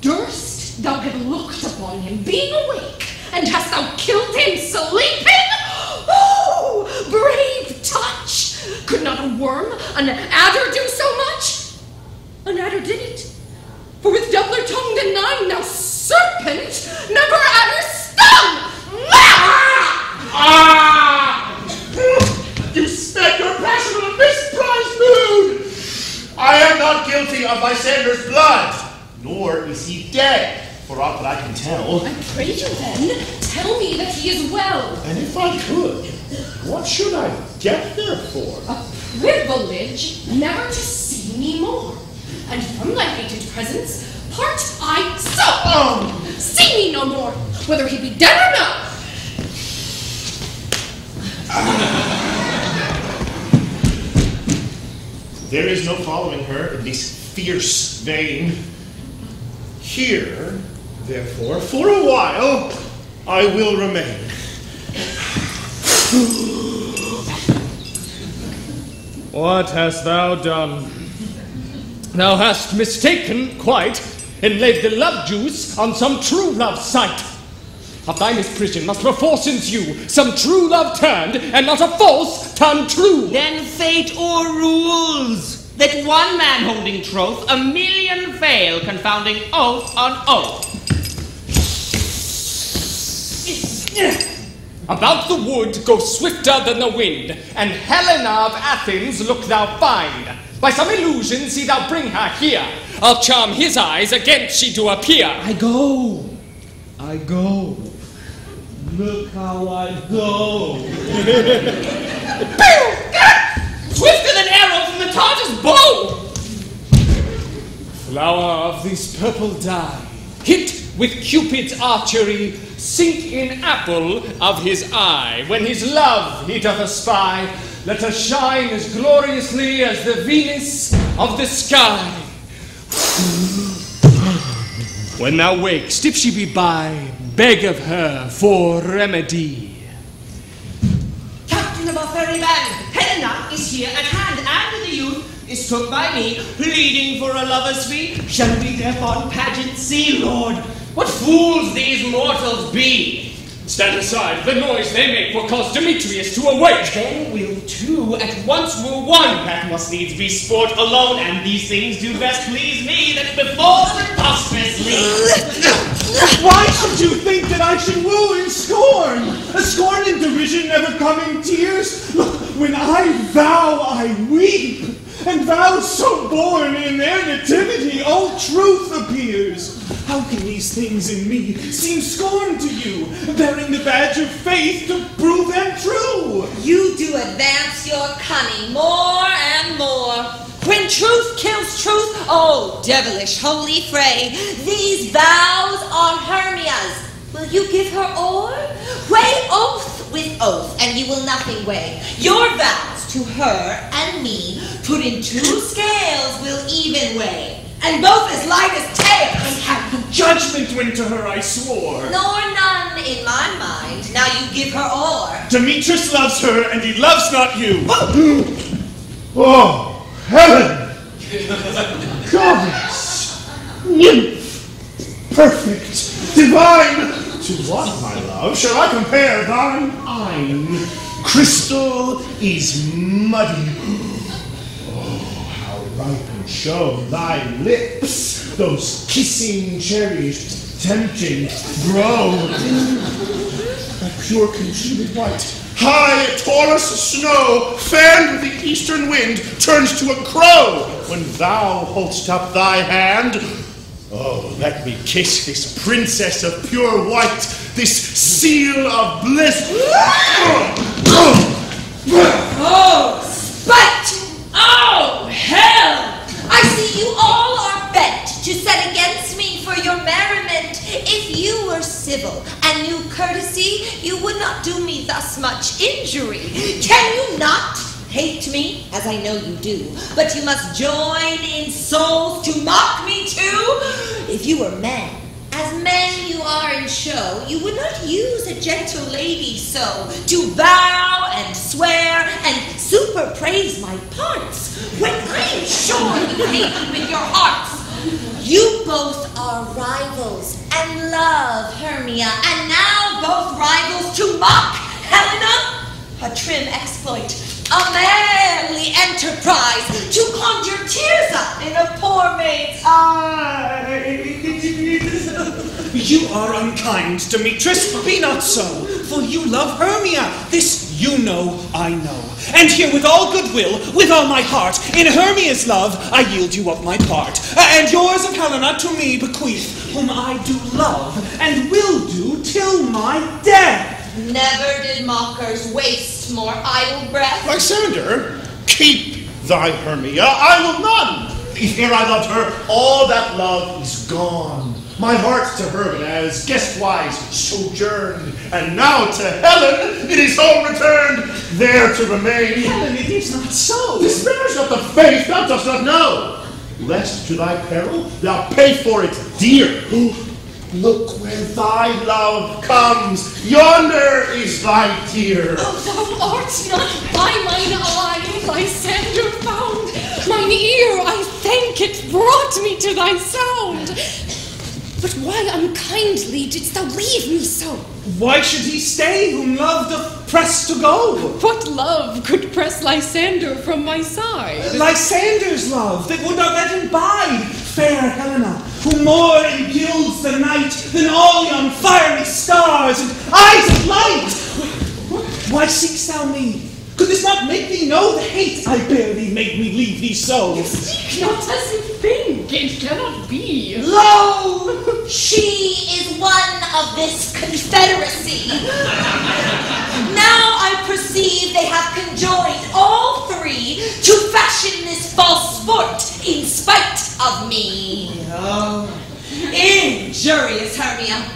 Durst thou have looked upon him being awake, and hast thou killed him sleeping? Oh, brave touch! Could not a worm, an adder do so much? An adder did it. For with doubler tongue than nine, thou serpent, never adder stung! Ah! You spent your passion on a misprized mood! I am not guilty of Lysander's blood, nor is he dead, for aught that I can tell. I pray you then, tell me that he is well. And if I could, what should I get there for? A privilege never to see me more. And from thy hated presence, part I so. See me no more, whether he be dead or not. There is no following her in this fierce vein. Here, therefore, for a while, I will remain. What hast thou done? Thou hast mistaken quite, and laid the love juice on some true love sight. Of thy misprision must perforce ensue some true love turned, and not a false turned true. Then fate o'errules that one man holding troth, a million fail, confounding oath on oath. About the wood go swifter than the wind, and Helena of Athens look thou find. By some illusion see thou bring her here. I'll charm his eyes against she do appear. I go. I go. Look how I go. Swifter than arrow from the Tartar's bow! Flower of this purple dye, hit with Cupid's archery, sink in apple of his eye. When his love he doth espy, let her shine as gloriously as the Venus of the sky. When thou wakest, if she be by, beg of her for remedy. Captain of our ferry band, Helena is here at hand, and the youth is took by me, pleading for a lover's fee. Shall we their fond pageant see, Lord? What fools these mortals be! Stand aside, the noise they make will cause Demetrius to awake. Then will two at once woo one. That must needs be sport alone, and these things do best please me that before preposterously. Why should you think that I should woo in scorn? A scorn and derision never come in tears. Look, when I vow, I weep. And vows so born in their nativity, all truth appears. How can these things in me seem scorn to you, bearing the badge of faith to prove them true? You do advance your cunning more and more. When truth kills truth, oh, devilish holy fray, these vows are Hermia's. Will you give her o'er? Weigh oath with oath, and you will nothing weigh. Your vows to her and me, put in two scales, will even weigh. And both as light as tails. I have no judgment went to her, I swore. Nor none in my mind. Now you give her o'er. Demetrius loves her, and he loves not you. Oh! oh, heaven! Goddess! Nymph! Perfect! Divine! To what, my love, shall I compare thine eyne? Crystal is muddy. Oh, how ripe and show thy lips, those kissing cherries, tempting, grow. Thy pure concealed white, high Taurus snow, fanned with the eastern wind, turns to a crow when thou holdst up thy hand. Oh, let me kiss this princess of pure white, this seal of bliss. Oh, spite! Oh, hell! I see you all are bent to set against me for your merriment. If you were civil and knew courtesy, you would not do me thus much injury. Can you not hate me, as I know you do, but you must join in souls to mock me too? If you were men, as men you are in show, you would not use a gentle lady so to vow and swear and super praise my parts when I am sure you hate with your hearts. You both are rivals and love Hermia, and now both rivals to mock Helena. A trim exploit, a manly enterprise to conjure tears up in a poor maid's eyes. You are unkind, Demetrius. Be not so, for you love Hermia. This you know, I know. And here, with all goodwill, with all my heart, in Hermia's love, I yield you up my part. Uh, and yours of Helena to me bequeath, whom I do love, and will do till my death. Never did mockers waste more idle breath. Lysander, keep thy Hermia, I will none. If ere I loved her, all that love is gone. My heart to her but as guestwise sojourned, and now to Helen it is home returned, there to remain. Helen, it is not so. Disparage not the faith thou dost not know, lest to thy peril thou pay for it dear. Look where thy love comes, yonder is thy tear. Oh, thou art not by mine eye, Lysander found. Mine ear, I thank it, brought me to thy sound. But why unkindly didst thou leave me so? Why should he stay whom love doth press to go? What love could press Lysander from my side? Lysander's love that would not let him bide, fair Helena, who more engilds the night than all yon fiery stars and eyes of light. Why seekst thou me? Could this not make thee know the hate I bear thee made me leave thee so? Speak not as you think, it cannot be. Lo! She is one of this confederacy. now I perceive they have conjoined all three to fashion this false sport in spite of me. Oh, injurious Hermia.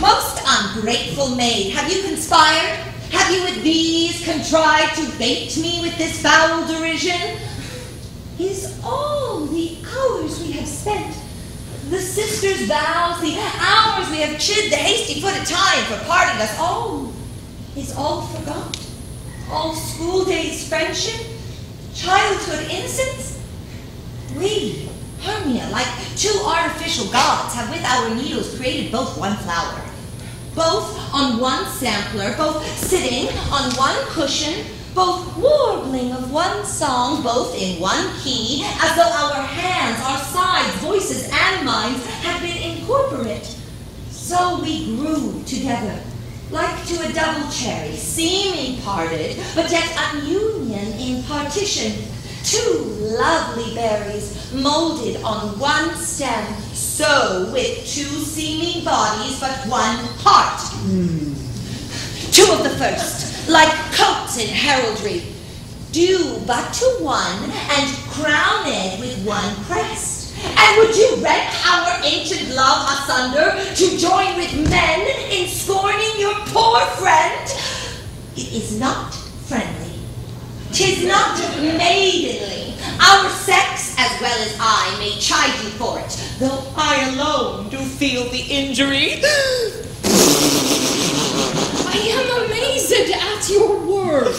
Most ungrateful maid, have you conspired? Have you with these contrived to bait me with this foul derision? Is all the hours we have spent, the sisters' vows, the hours we have chid the hasty foot of time for parting us, all is all forgot? All school days friendship, childhood innocence? We, Hermia, like two artificial gods, have with our needles created both one flower both on one sampler, both sitting on one cushion, both warbling of one song, both in one key, as though our hands, our sides, voices, and minds had been incorporate. So we grew together, like to a double cherry, seeming parted, but yet an union in partition. Two lovely berries, molded on one stem, so with two seeming bodies, but one heart. Hmm. Two of the first, like coats in heraldry, due but to one, and crowned with one crest. And would you rent our ancient love asunder to join with men in scorning your poor friend? It is not friendly. Tis not maidenly. Our sex, as well as I, may chide you for it, though I alone do feel the injury. I am amazed at your words.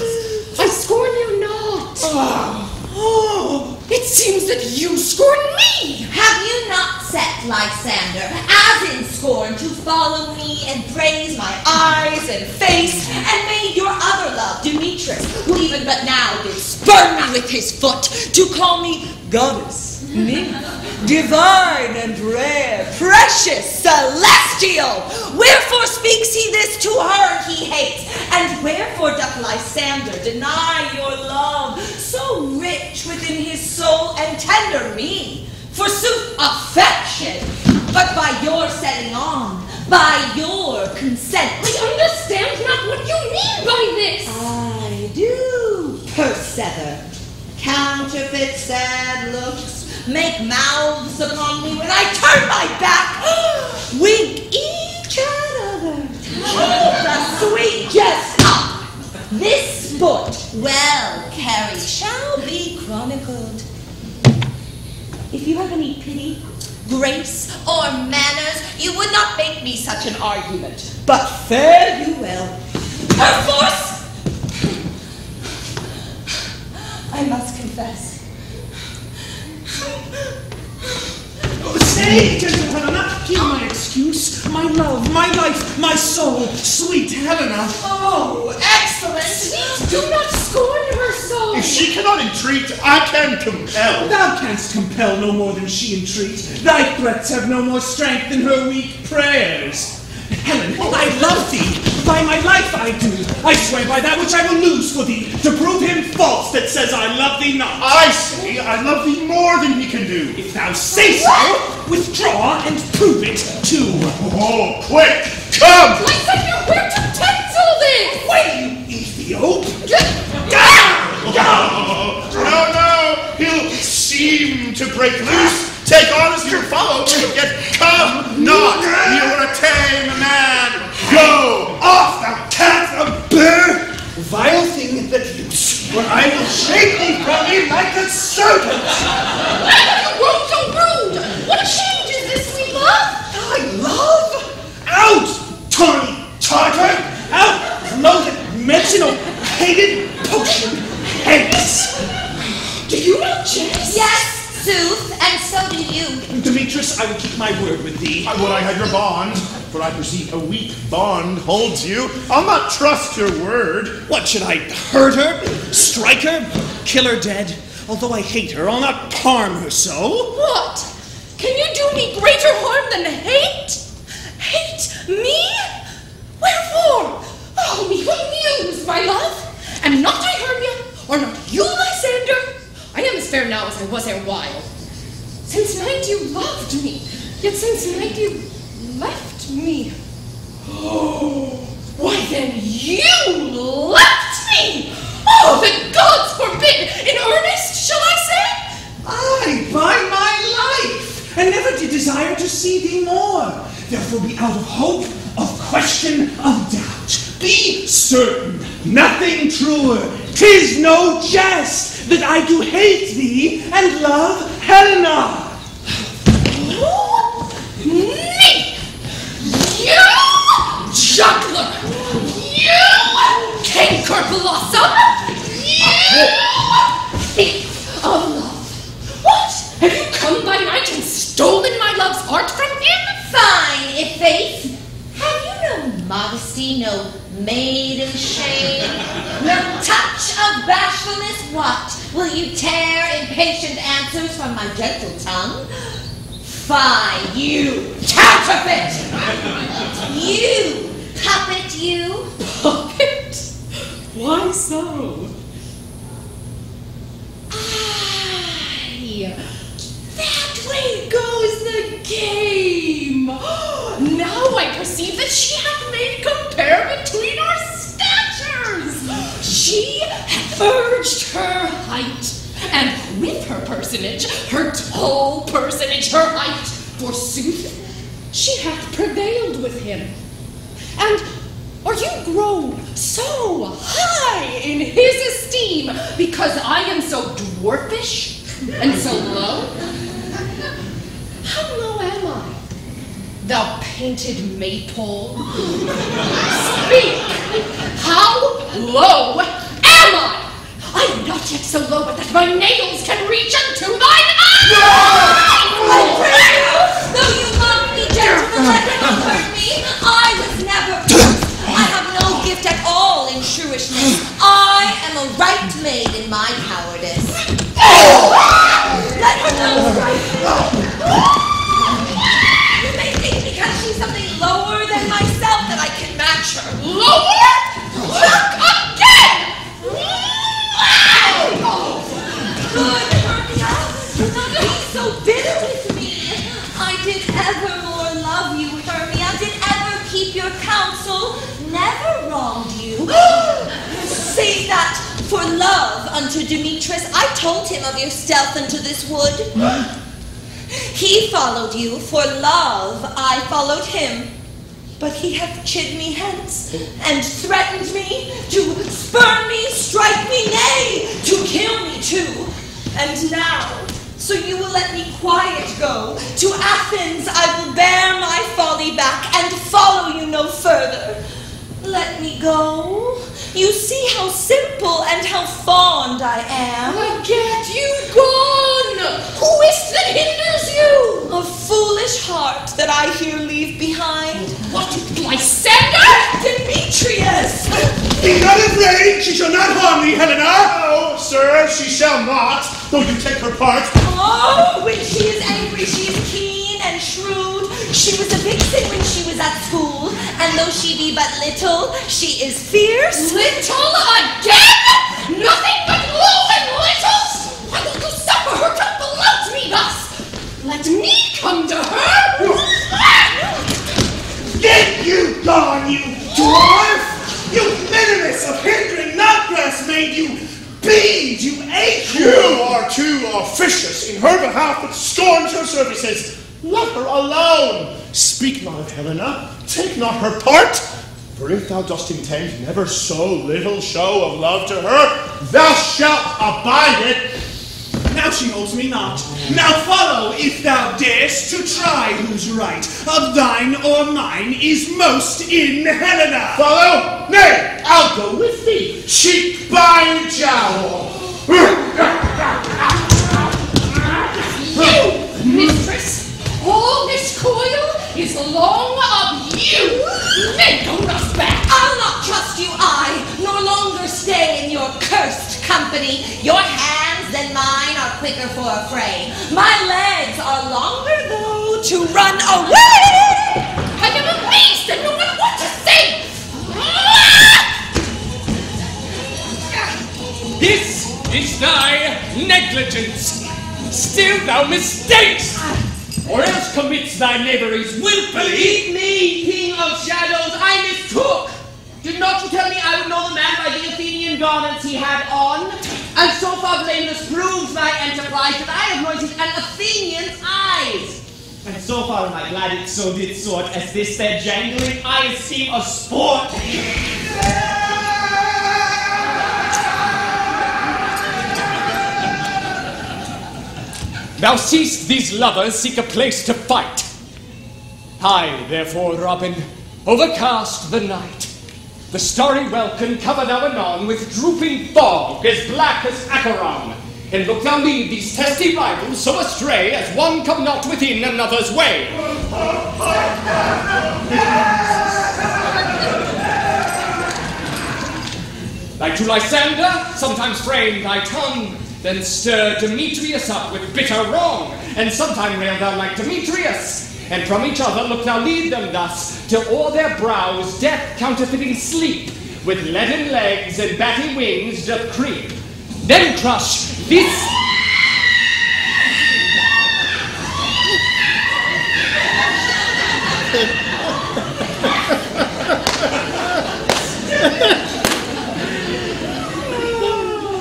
I scorn you not. Ah. Oh, it seems that you scorn me. Have you not set Lysander, as in scorn, to follow me and praise my eyes and face, and made your other love, Demetrius, who even but now did spurn me with his foot, to call me goddess, nymph, divine and rare, precious, celestial? Wherefore speaks he this to her he hates? And wherefore doth Lysander deny your love, so rich within his soul and tender me? Forsooth, affection, but by your setting on, by your consent. I understand not what you mean by this. I do persever. Counterfeit sad looks make mouths upon me when I turn my back. Wink each other. the sweet jest. Ah, this sport, well carried, shall be chronicled. If you have any pity, grace, or manners, you would not make me such an argument. But fare you well. Perforce! I must confess. Stay, gentle Helena! Hear my excuse. My love, my life, my soul, sweet Helena! Oh, excellent! Please do not scorn her so. If she cannot entreat, I can compel. Thou canst compel no more than she entreat. Thy threats have no more strength than her weak prayers. Helen, I love thee. By my life I do. I swear by that which I will lose for thee, to prove him false that says I love thee not. I say I love thee more than he can do. If thou say so, withdraw and prove it too. Oh, quick! Come! Lysander, where to pencil this? Why, you Ethiop? No, no! He'll seem to break loose. Take on as you follow, but yet come not. You are a tame man. Go! Off, thou cat, thou bear! Vile thing that loose, or I will shake thee from me like a serpent! You grow so rude. What change is this we love? Thy love? Out, tawny Tartar! Out, loathed, mention, or hated potion! Hence! Do you not jest? Yes, sooth, and so do you. Demetrius, I will keep my word with thee. I would I had your bond, for I perceive a weak bond holds you. I'll not trust your word. What should I hurt her? Strike her? Kill her dead? Although I hate her, I'll not harm her so. What? Can you do me greater harm than hate? Hate me? Wherefore? Oh, me what news, my love? Am not I Hermia, or not you, Lysander? I am as fair now as I was erewhile. Since night you loved me, yet since night you left me. Oh, why then you left me! Oh, the gods forbid! In earnest, shall I say? Aye, by my life, and never did desire to see thee more. Therefore be out of hope, of question, of doubt. Be certain, nothing truer. Tis no jest that I do hate thee and love Helena. Me! You! Juggler! You! Canker blossom! You! Thief of love! What? Have you come by night and stolen my love's heart from him? Fine, if faith. Have you no modesty, no maiden shame, no touch of bashfulness? What? Will you tear impatient answers from my gentle tongue? Fine, you counterfeit! You puppet, you! Puppet? Why so? Aye, that way goes the game. Now I perceive that she hath made compare between our statures. She hath urged her height, and with her personage, her tall personage, her height, forsooth, she hath prevailed with him. And are you grown so high in his esteem because I am so dwarfish and so low? How low am I? Thou painted maypole. Speak! How low am I? I am not yet so low but that my nails can reach unto thine eyes! I pray you, though you love me, gentlemen, let not hurt me. I was never. I have no gift at all in shrewishness. I am a right maid in my cowardice. Let her. You may think because she's something lower than myself that I can match her. Lower? Look again! Good, Hermia. Not be so bitter with me. I did evermore love you. Did ever keep your counsel. Never wronged you. Save that for love unto Demetrius. I told him of your stealth into this wood. He followed you. For love, I followed him. But he hath chid me hence, and threatened me to spurn me, strike me, nay, to kill me too. And now, so you will let me quiet go. To Athens I will bear my folly back and follow you no further. Let me go. You see how simple and how fond I am. Get you gone! Who is't that hinders you? A foolish heart that I here leave behind. What, Lysander? Demetrius! Be not afraid, she shall not harm thee, Helena. Oh, sir, she shall not, though you take her part. Oh, when she is angry, she is keen and shrewd. She was a vixen when she was at school, and though she be but little, she is fierce. Little again? Nothing but low and littles? Why will you suffer her to bloat me thus? Let me come to her. Get you gone, you dwarf! You minimus of hindering nutgrass made you bead, you ache! You are too officious in her behalf that scorns your services. Let her alone. Speak not of Helena. Take not her part. For if thou dost intend never so little show of love to her, thou shalt abide it. Now she holds me not. Now follow, if thou darest, to try whose right of thine or mine is most in Helena. Follow? Nay, I'll go with thee. Cheek by jowl. You, mistress, all this coil is along of you. Then don't us back. I'll not trust you, I, nor longer stay in your cursed company. Your hands and mine are quicker for a fray. My legs are longer, though, to run away. I am amazed and know not what to say. This is thy negligence. Still thou mistakest. Or else commits thy knaveries willfully. Believe me, King of Shadows, I mistook. Did not you tell me I would know the man by the Athenian garments he had on? And so far blameless proves my enterprise that I have anointed an Athenian's eyes. And so far am I glad it so did sort, as this their jangling eyes seem a sport. Thou seest these lovers seek a place to fight. I, therefore, Robin, overcast the night. The starry welkin cover thou anon with drooping fog as black as Acheron. And look thou lead these testy rivals so astray as one come not within another's way. Like to Lysander, sometimes frame thy tongue, then stir uh, Demetrius up with bitter wrong, and sometime rail thou like Demetrius. And from each other look thou lead them thus, till o'er their brows death counterfeiting sleep, with leaden legs and batty wings doth creep. Then crush this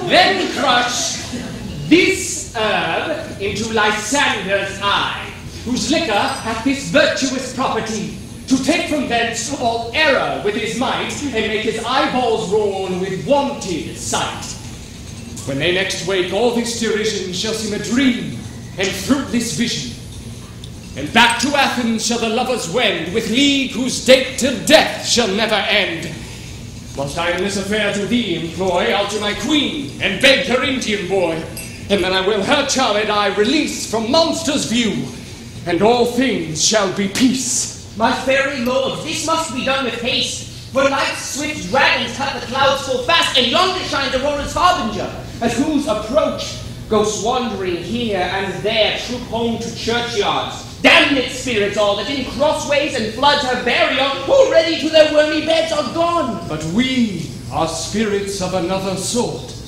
Then crush this herb into Lysander's eye, whose liquor hath this virtuous property, to take from thence all error with his might, and make his eyeballs roll with wonted sight. When they next wake, all this derision shall seem a dream, and fruitless vision. And back to Athens shall the lovers wend, with league whose date till death shall never end. Whilst I in this affair to thee employ, I'll to my queen, and beg her Indian boy, and then I will her child I release from monsters' view, and all things shall be peace. My fairy lord, this must be done with haste. For night's swift dragons cut the clouds full fast, and yonder shines Aurora's harbinger, at whose approach ghosts wandering here and there troop home to churchyards. Damn Damned spirits all that in crossways and floods have burial, already to their wormy beds are gone. But we are spirits of another sort.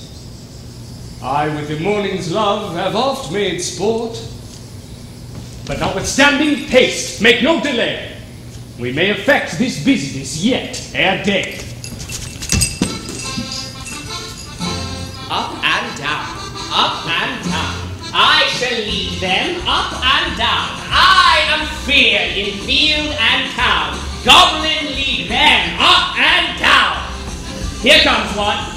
I with the morning's love have oft made sport. But notwithstanding haste, make no delay. We may effect this business yet ere day. Up and down, up and down. I shall lead them up and down. I am fear in field and town. Goblin lead them up and down. Here comes one.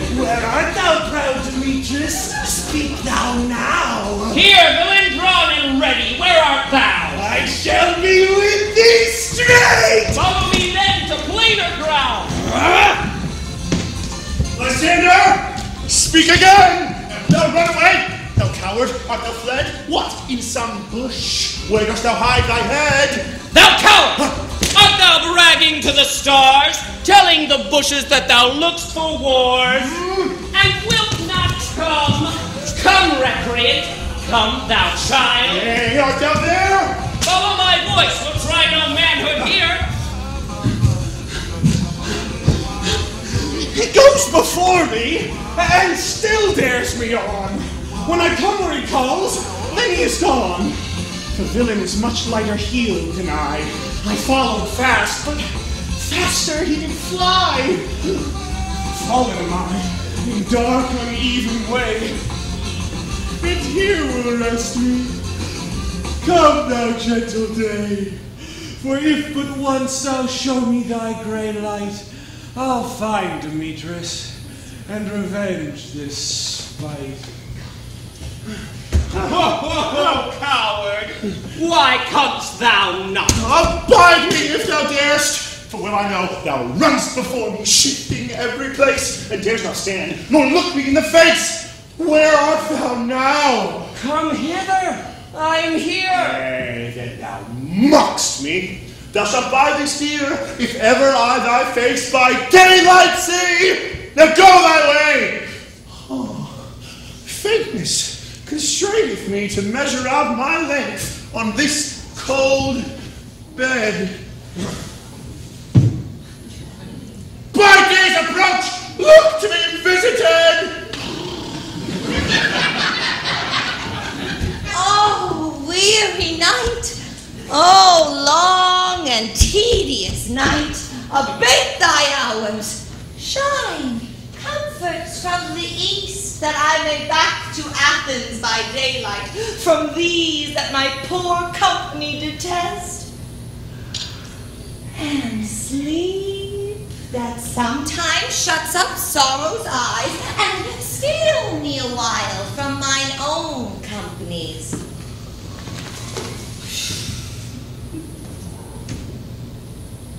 Where art thou, proud Demetrius? Speak thou now. Here, villain, drawn and ready. Where art thou? I shall be with thee straight. Follow me then to plainer ground. Lysander, speak again. Thou run away. Thou coward, art thou fled? What, in some bush? Where dost thou hide thy head? Thou coward! Art thou bragging to the stars, telling the bushes that thou look'st for wars? Hmm. And wilt not come? Come, recreant! Come, thou child! Hey, art thou there? Follow my voice, we'll try no manhood here! He goes before me, and still dares me on. When I come where he calls, then he is gone. The villain is much lighter heeled than I. I followed fast, but faster he can fly. Fallen am I, in dark, uneven way. And here will rest me. Come, thou gentle day. For if but once thou show me thy grey light, I'll find Demetrius and revenge this spite. Oh, coward! Why comest thou not? Abide me if thou darest! For well I know thou runst before me, shifting every place, and dares not stand, nor look me in the face! Where art thou now? Come hither! I am here! Nay, then thou mockst me. Thou shalt buy this dear, if ever I thy face by daylight see! Now go thy way! Oh, faintness constraineth me to measure out my length on this cold bed. By day's approach, look to be visited! Oh, weary night, Oh, long and tedious night, abate thy hours. Shine, comforts from the east, that I may back to Athens by daylight, from these that my poor company detest. And sleep that sometimes shuts up sorrow's eyes, and steal me a while from mine own companies.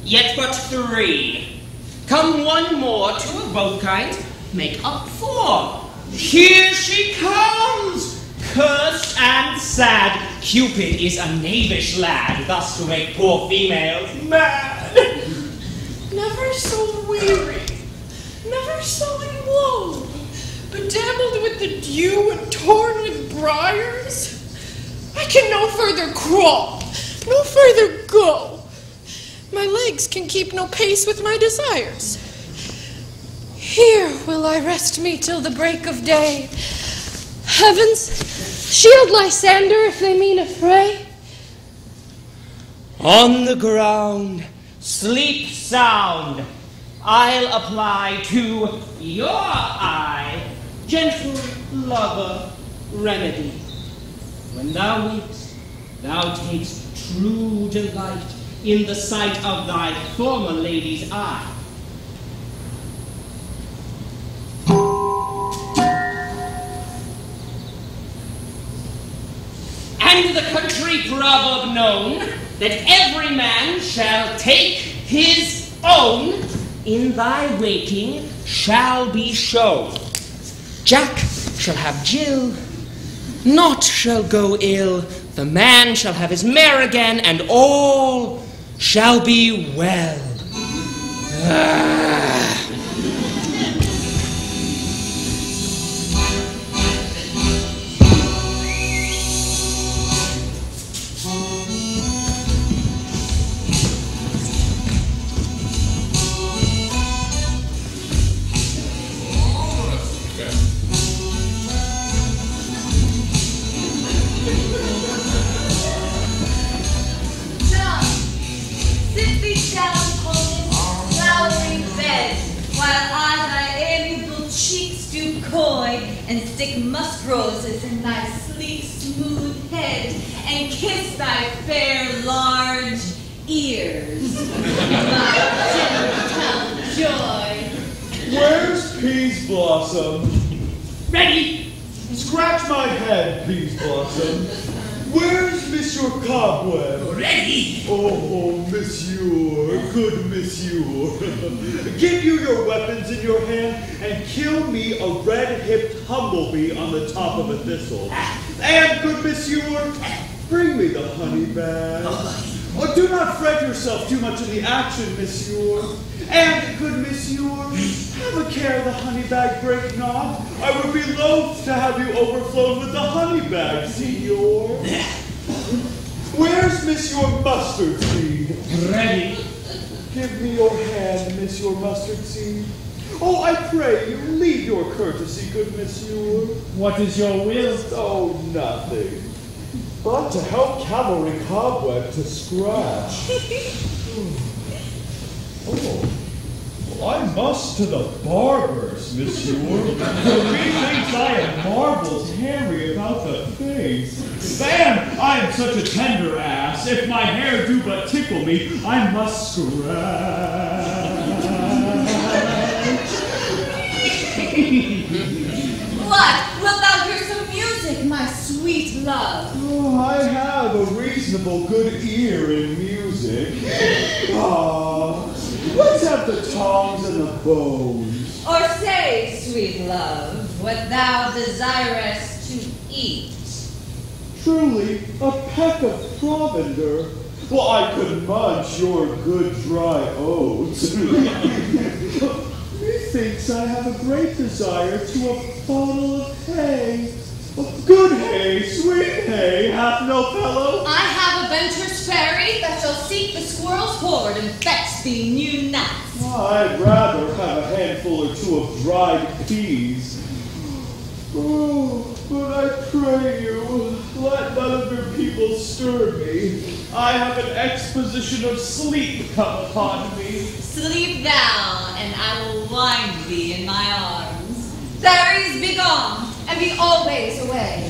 Yet but three. Come one more, two of both kinds, make up four. Here she comes! Cursed and sad, Cupid is a knavish lad, thus to make poor females mad. Never so weary, never so in woe, bedabbled with the dew and torn with briars. I can no further crawl, no further go. My legs can keep no pace with my desires. Here will I rest me till the break of day. Heavens, shield Lysander if they mean a fray. On the ground, sleep sound. I'll apply to your eye gentle lover remedy. When thou weepst, thou takest true delight in the sight of thy former lady's eye. And the country proverb known that every man shall take his own in thy waking shall be shown. Jack shall have Jill, naught shall go ill. The man shall have his mare again, and all shall be well. Ah. Give you your weapons in your hand and kill me a red-hipped humblebee on the top of a thistle. And, good Monsieur, bring me the honey bag. Oh, do not fret yourself too much in the action, Monsieur. And, good Monsieur, have a care of the honey bag break not. I would be loath to have you overflown with the honey bag, Signor. Where's Monsieur Mustard Seed? Ready. Give me your hand, Monsieur Mustard Seed. Oh, I pray you, leave your courtesy, good Monsieur. What is your will? Oh, nothing. But to help Cavalry Cobweb to scratch. oh. Must to the barber's, monsieur. For methinks I am marbles hairy about the face. And I am such a tender ass, if my hair do but tickle me, I must scratch. What? Wilt thou hear some music, my sweet love? Oh, I have a reasonable good ear in music. Ah, let's have the tongs and the bones. Or say, sweet love, what thou desirest to eat. Truly, a peck of provender. Well, I could munch your good dry oats. Methinks I have a great desire to a bottle of hay. Oh, Good hay, sweet hay, hath no fellow. I have a venturous fairy that shall seek the squirrel's hoard and fetch thee new nuts. I'd rather have a handful or two of dried peas. Oh, but I pray you, Let none of your people stir me. I have an exposition of sleep come upon me. Sleep thou, and I will wind thee in my arms. Fairies, be gone, and be always away.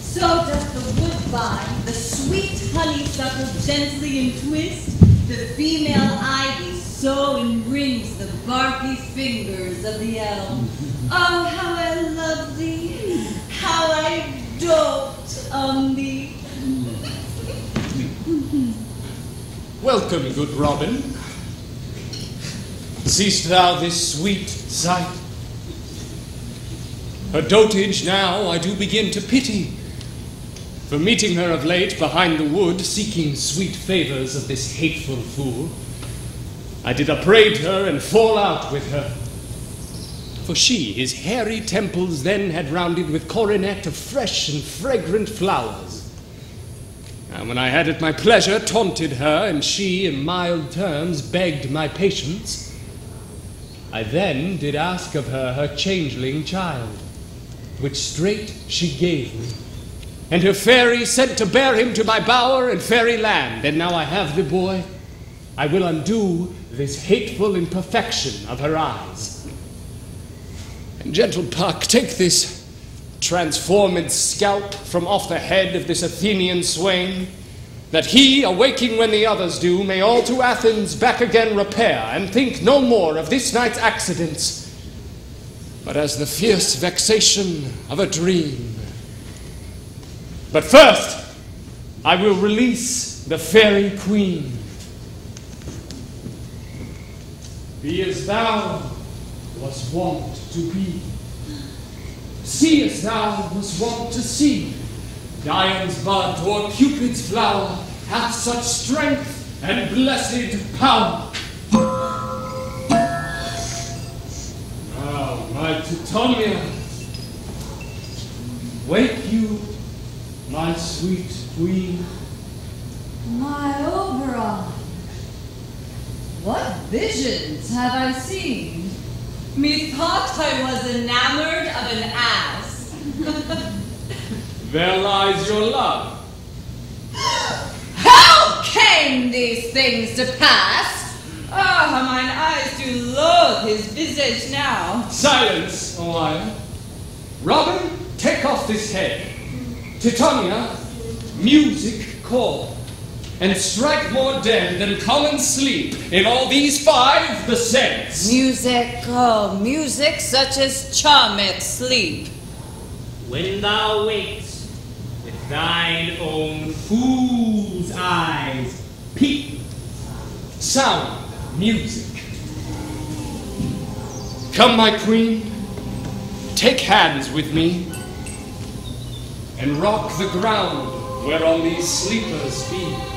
So doth the woodbine, the sweet honeysuckle gently entwist, the female ivy so enrings the barky fingers of the elm. Oh, how I love thee, how I dote on thee. Welcome, good Robin. Seest thou this sweet sight? Her dotage now I do begin to pity. For meeting her of late behind the wood, seeking sweet favors of this hateful fool, I did upbraid her and fall out with her. For she his hairy temples then had rounded with coronet of fresh and fragrant flowers. And when I had at my pleasure taunted her, and she in mild terms begged my patience, I then did ask of her her changeling child, which straight she gave me. And her fairy sent to bear him to my bower and fairy land. And now I have the boy, I will undo this hateful imperfection of her eyes. And gentle Puck, take this transformed scalp from off the head of this Athenian swain, that he, awaking when the others do, may all to Athens back again repair, and think no more of this night's accidents, but as the fierce vexation of a dream. But first, I will release the fairy queen. Be as thou was wont to be. See as thou was wont to see. Dian's bud or Cupid's flower hath such strength and blessed power. Now, my Titania, wake you, my sweet queen. My Oberon, what visions have I seen? Methought I was enamored of an ass. There lies your love. How came these things to pass? Ah, mine eyes do loathe his visage now. Silence a while. Robin, take off this head. Titania, music call. And strike more dead than common sleep in all these five the sense. Music, oh, music such as charmeth sleep. When thou wakes with thine own fool's eyes peep, Sound, music. Come, my queen, take hands with me, and rock the ground whereon these sleepers be.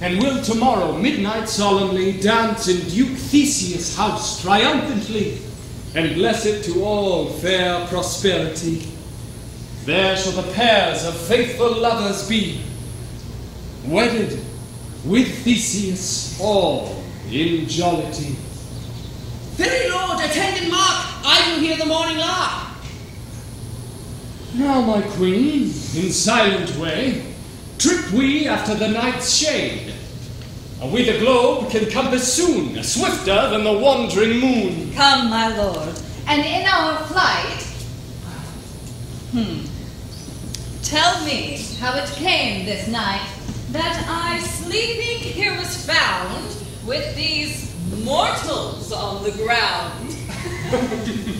And will tomorrow midnight solemnly dance in Duke Theseus' house triumphantly, and bless it to all fair prosperity. There shall the pairs of faithful lovers be, wedded with Theseus all in jollity. Very lord, attendant Mark, I will hear the morning lark. Now, my queen, in silent way, trip we after the night's shade. And we the globe can compass soon, swifter than the wandering moon. Come, my lord, and in our flight. Hmm. Tell me how it came this night that I, sleeping here, was found with these mortals on the ground.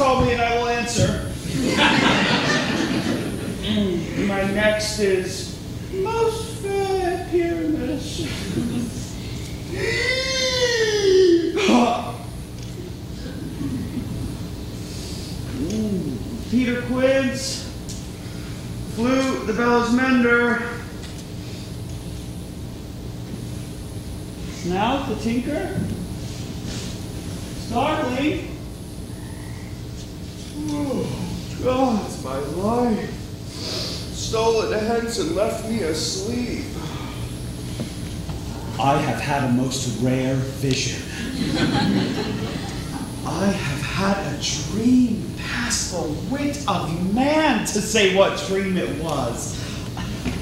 call me and I will answer. My next is most fair Pyramus. Mm, Peter Quince, flute, the bellows mender. Snout, the tinker. Starveling. Oh, God, my life. Stole it hence and left me asleep. I have had a most rare vision. I have had a dream past the wit of man to say what dream it was.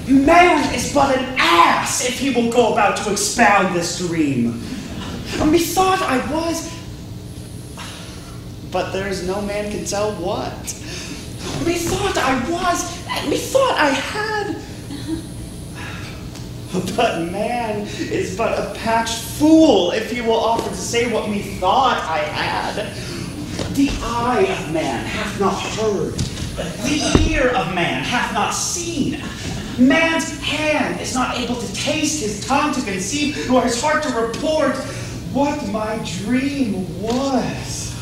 Man is but an ass if he will go about to expound this dream. Methought I was, but there is no man can tell what. Methought I was, methought I had. But man is but a patched fool if he will offer to say what methought I had. The eye of man hath not heard, the ear of man hath not seen. Man's hand is not able to taste, his tongue to conceive, nor his heart to report what my dream was.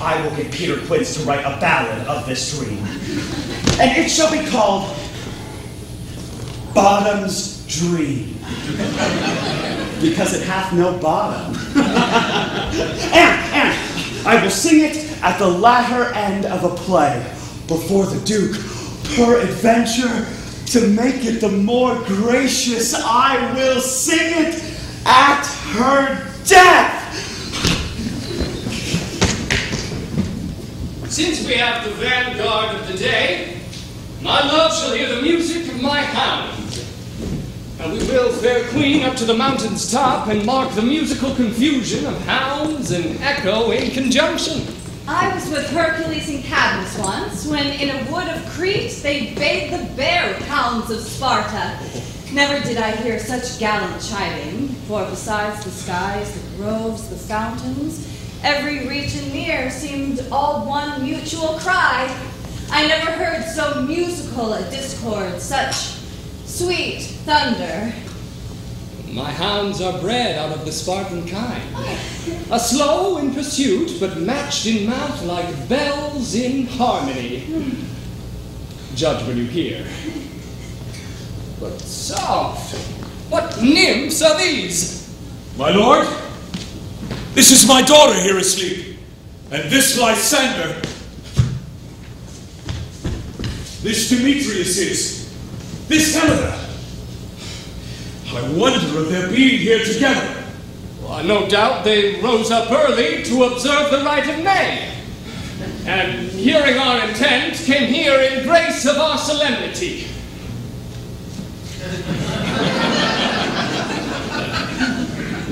I will get Peter Quince to write a ballad of this dream, and it shall be called Bottom's Dream. because it hath no bottom. and, and I will sing it at the latter end of a play before the Duke. Peradventure, to make it the more gracious, I will sing it at her death. Since we have the vanguard of the day, my love shall hear the music of my hound. And we will, fair queen, up to the mountain's top and mark the musical confusion of hounds and echo in conjunction. I was with Hercules and Cadmus once, when in a wood of Crete they bade the bear hounds of Sparta. Never did I hear such gallant chiding, for besides the skies, the groves, the fountains, every region near seemed all one mutual cry. I never heard so musical a discord, such sweet thunder. My hounds are bred out of the Spartan kind. A slow in pursuit, but matched in mouth like bells in harmony. Judge when you hear. But soft, what nymphs are these? My lord, this is my daughter here asleep, and this Lysander. This Demetrius is, this Helena. I wonder of their being here together. Well, no doubt they rose up early to observe the rite of May. And hearing our intent, came here in grace of our solemnity.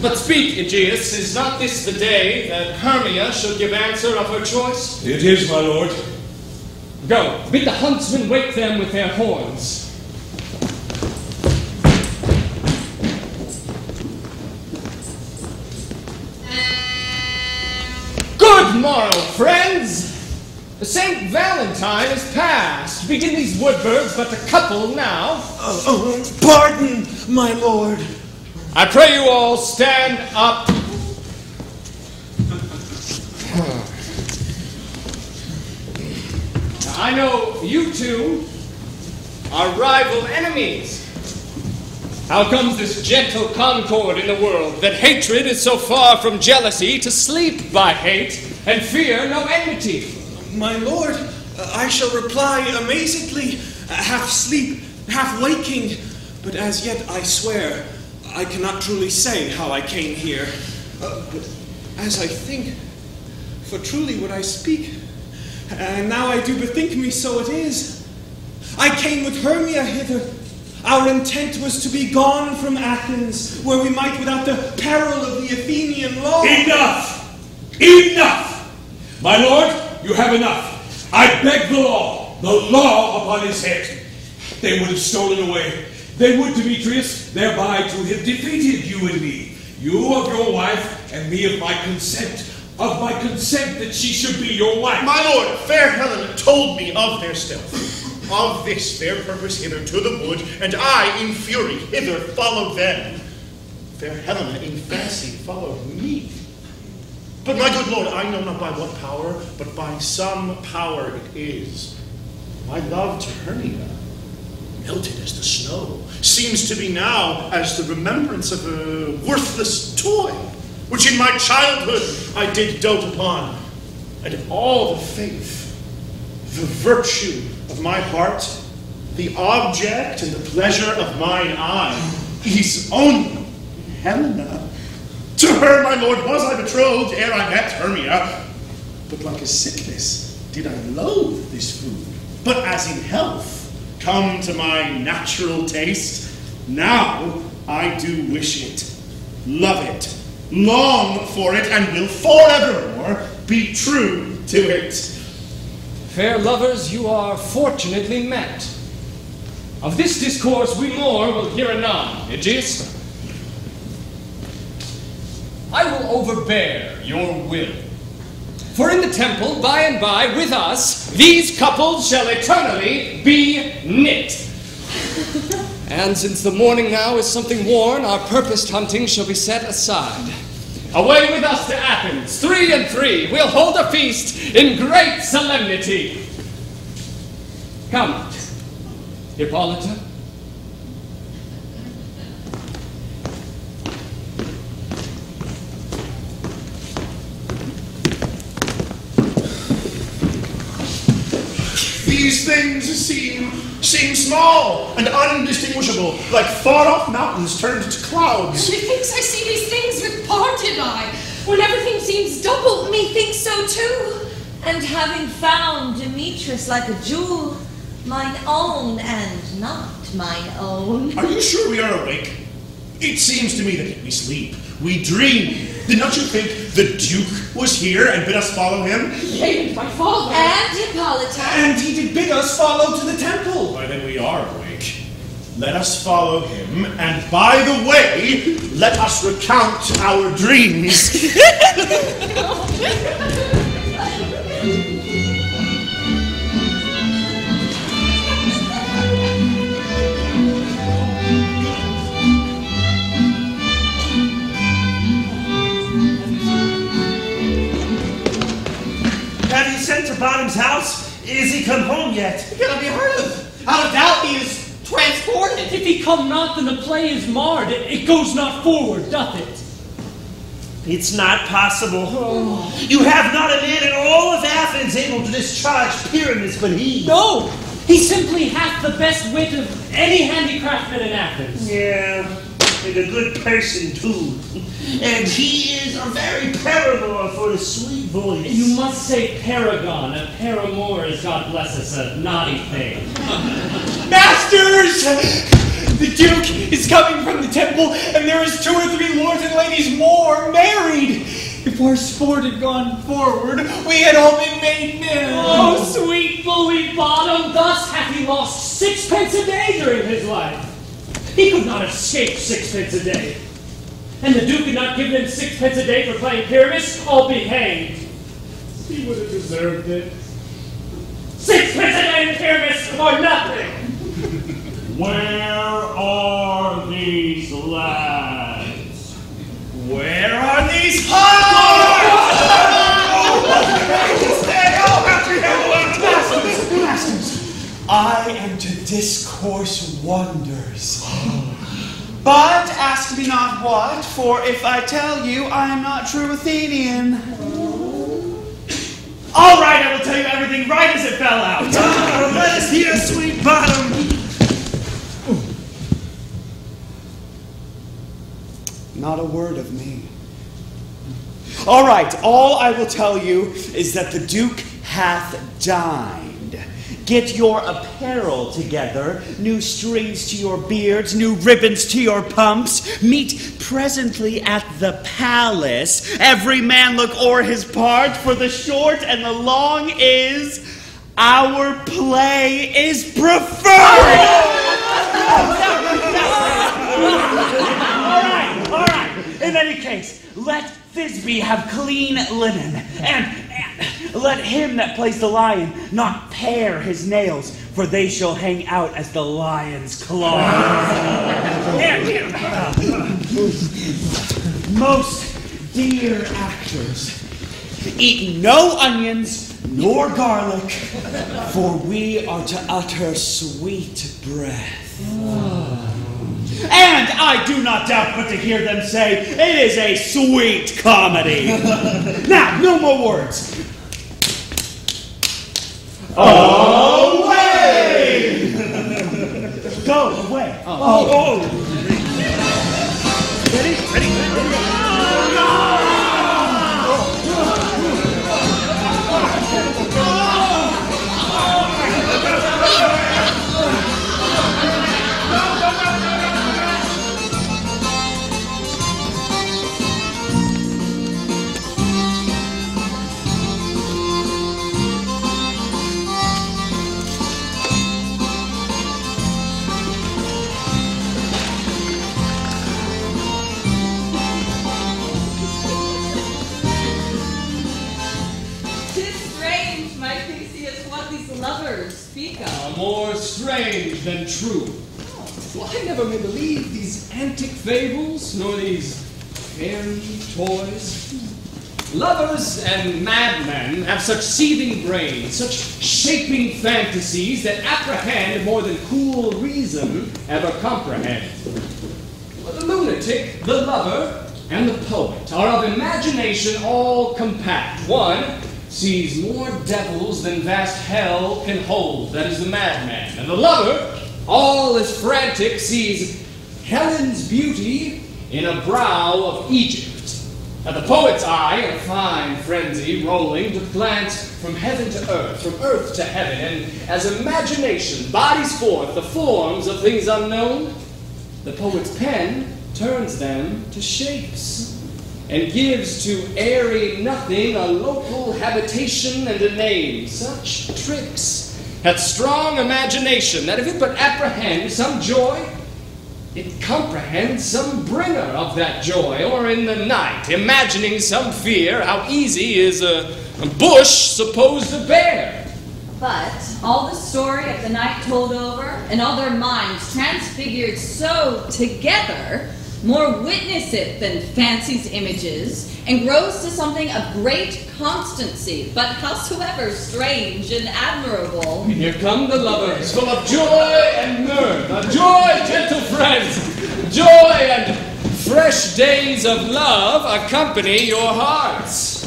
But speak, Egeus, is not this the day that Hermia should give answer of her choice? It is, my lord. Go, bid the huntsmen wake them with their horns. Good morrow, friends! Saint Valentine is past. Begin these woodbirds but the couple now. Oh, pardon, my lord. I pray you all stand up. Now, I know you two are rival enemies. How comes this gentle concord in the world that hatred is so far from jealousy to sleep by hate and fear no enmity? My lord, I shall reply amazedly, half sleep, half waking, but as yet I swear I cannot truly say how I came here. Uh, but as I think, for truly would I speak, and now I do bethink me, so it is. I came with Hermia hither. Our intent was to be gone from Athens, where we might, without the peril of the Athenian law. Enough! Enough! My lord, you have enough. I beg the law, the law upon his head. They would have stolen away. They would, Demetrius, thereby to have defeated you and me. You of your wife, and me of my consent. of my consent that she should be your wife. My lord, fair Helena told me of their stealth, of this their purpose hither to the wood, and I, in fury, hither followed them. Fair Helena, in fancy, followed me. But my good lord, I know not by what power, but by some power it is. My love to Hermia, melted as the snow, seems to be now as the remembrance of a worthless toy, which in my childhood I did dote upon, and all the faith, the virtue of my heart, the object and the pleasure of mine eye, is only Helena. To her, my lord, was I betrothed ere I met Hermia. But like a sickness did I loathe this food. But as in health, come to my natural taste, now I do wish it, love it, long for it, and will forevermore be true to it. Fair lovers, you are fortunately met. Of this discourse we more will hear anon, Egeus. I will overbear your will. For in the temple, by and by, with us, these couples shall eternally be knit. And since the morning now is something worn, our purposed hunting shall be set aside. Away with us to Athens, three and three. We'll hold a feast in great solemnity. Come, Hippolyta. These things seem seem small and undistinguishable, like far-off mountains turned to clouds. Methinks I see these things with parted eye, when everything seems double. Methinks so too. And having found Demetrius like a jewel, mine own and not mine own. Are you sure we are awake? It seems to me that we sleep, we dream. Did not you think the Duke was here and bid us follow him? Yea, and my father. And Hippolyta. And he did bid us follow to the temple. Why, then we are awake. Let us follow him, and by the way, let us recount our dreams. Have you sent to Bottom's house? Is he come home yet? He cannot be heard of. Out of doubt he is transported. If he come not, then the play is marred. It, it goes not forward, doth it? It's not possible. You have not a man in all of Athens able to discharge Pyramus but he. No! He simply hath the best wit of any handicraftsman in Athens. Yeah, and a good person too. And he is a very paramour for a sweet voice. You must say paragon. A paramour is, God bless us, a naughty thing. Masters! The Duke is coming from the temple, and there is two or three lords and ladies more married. If our sport had gone forward, we had all been made men. Oh, sweet bully bottom, thus hath he lost sixpence a day during his life. He could not escape sixpence a day. And the Duke had not given him sixpence a day for playing Pyramus, I'll be hanged. He would have deserved it. Sixpence a day in Pyramus or nothing! Where are these lads? Where are these Masters, I am to discourse wonders. But ask me not what, for if I tell you, I am not true Athenian. All right, I will tell you everything right as it fell out. Let us hear, sweet bottom. Not a word of me. All right, all I will tell you is that the Duke hath dined. Get your apparel together, new strings to your beards, new ribbons to your pumps. Meet presently at the palace. Every man look o'er his part, for the short and the long is our play is preferred. all right, all right. In any case, let Thisbe have clean linen, and, and let him that plays the lion not pare his nails, for they shall hang out as the lion's claws. Most dear actors, eat no onions nor garlic, for we are to utter sweet breath. And I do not doubt but to hear them say it is a sweet comedy. now, no more words. Away! Go away. Oh, oh. Ready? Ready? Tis strange than true. Well, I never may believe these antic fables, nor these fairy toys. Lovers and madmen have such seething brains, such shaping fantasies that apprehend more than cool reason ever comprehends. Well, the lunatic, the lover, and the poet are of imagination all compact. One sees more devils than vast hell can hold, that is the madman. And the lover, all is frantic, sees Helen's beauty in a brow of Egypt. At the poet's eye, a fine frenzy rolling to glance from heaven to earth, from earth to heaven, and as imagination bodies forth the forms of things unknown, the poet's pen turns them to shapes and gives to airy nothing a local habitation and a name. Such tricks hath strong imagination that if it but apprehend some joy, it comprehends some bringer of that joy, or in the night, imagining some fear, how easy is a, bush supposed to bear. But all the story of the night told over, and all their minds transfigured so together, more witness it than fancy's images, and grows to something of great constancy, but howsoever strange and admirable. And here come the lovers, full of joy and mirth. A joy, gentle friends, joy and fresh days of love accompany your hearts.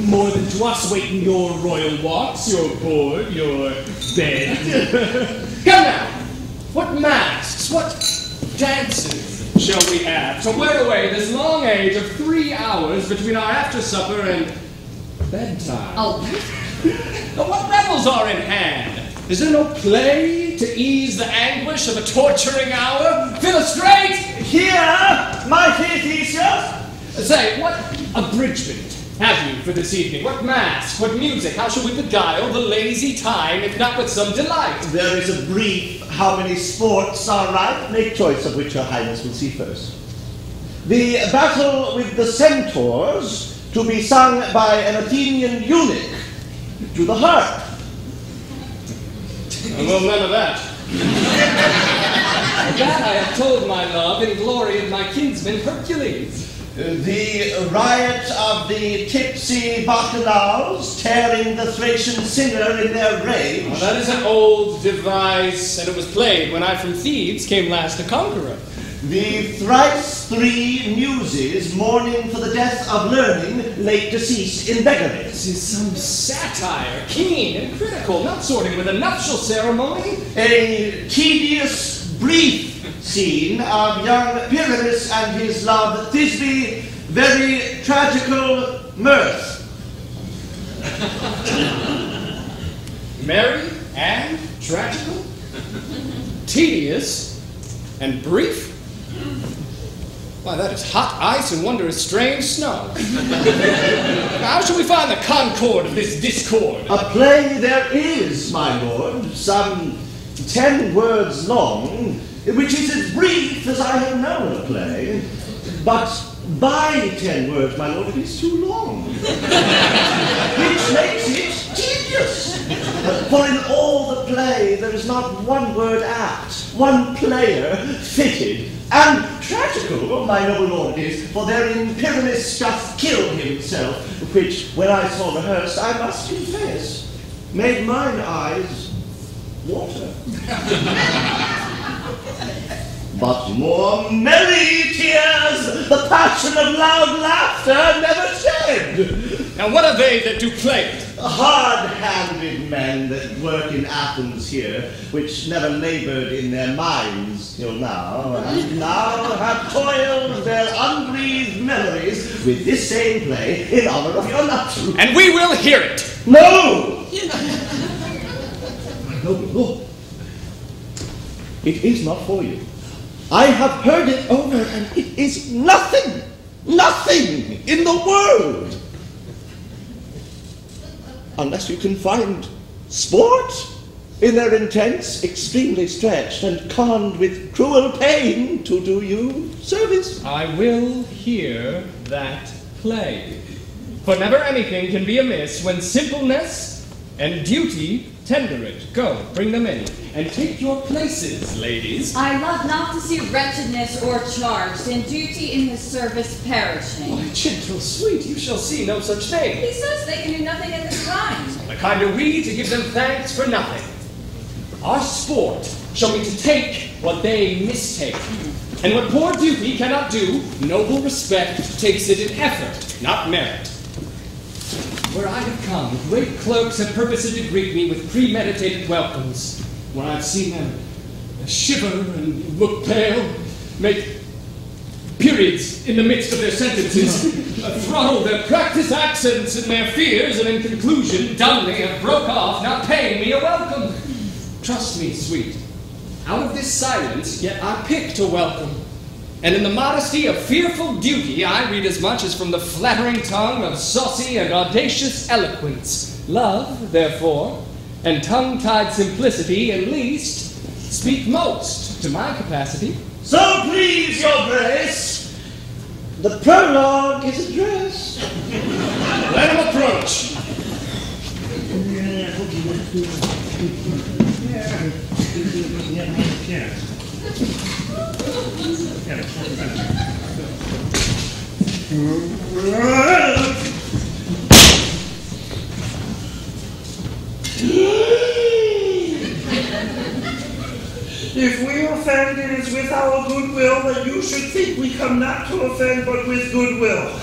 More than to us waiting your royal walks, your board, your bed. Come now, what masks, what dances shall we have to wear away this long age of three hours between our after supper and bedtime? Oh, Now, what revels are in hand? Is there no play to ease the anguish of a torturing hour? Philostrate! Here, my dear Theseus! Say, what abridgment have you for this evening? What mask? What music? How shall we beguile the lazy time, if not with some delight? There is a brief how many sports are right. Make choice of which your highness will see first. The battle with the centaurs to be sung by an Athenian eunuch to the harp. Well, none of that. that I have told my love in glory of my kinsman Hercules. The riot of the tipsy bacchanals tearing the Thracian singer in their rage. Well, that is an old device, and it was played when I from Thebes came last a conqueror. The thrice three muses mourning for the death of learning, late deceased in beggary. This is some satire, keen and critical, not sorting with a nuptial ceremony. A tedious, brief scene of young Pyramus and his love Thisbe, very tragical mirth. Merry and tragical, tedious and brief. Why, that is hot ice and wondrous strange snow. How shall we find the concord of this discord? A play there is, my lord, some ten words long, which is as brief as I have known a play. But by ten words, my lord, it is too long. Which makes it tedious. For in all the play, there is not one word apt, one player fitted, and tragical, my noble lord it is, for therein Pyramus doth kill himself, which, when I saw rehearsed, I must confess, made mine eyes water. But more merry tears, the passion of loud laughter never shed. And what are they that do play it? Hard-handed men that work in Athens here, which never labored in their minds till now, and now have toiled their unbreathed memories with this same play in honor of your nuptials. And we will hear it. No! Noble lord, it is not for you. I have heard it over, and it is nothing, nothing in the world. Unless you can find sport in their intense, extremely stretched, and conned with cruel pain to do you service. I will hear that play. For never anything can be amiss when simpleness and duty tender it. Go, bring them in, and take your places, ladies. I love not to see wretchedness or charged, and duty in his service perishing. Oh, my gentle sweet, you shall see no such thing. He says they can do nothing in this kind. The kind are we to give them thanks for nothing. Our sport shall be to take what they mistake. And what poor duty cannot do, noble respect takes it in effort, not merit. Where I have come, great clerks have purposed to greet me with premeditated welcomes. When I've seen them shiver and look pale, make periods in the midst of their sentences, uh, throttle their practiced accents and their fears, and in conclusion, dumbly have broke off, not paying me a welcome. Trust me, sweet, out of this silence, yet I picked a welcome. And in the modesty of fearful duty, I read as much as from the flattering tongue of saucy and audacious eloquence. Love, therefore, and tongue-tied simplicity, at least, speak most to my capacity. So please your grace, the prologue is addressed. Let him approach. If we offend, it is with our goodwill that you should think we come not to offend, but with goodwill.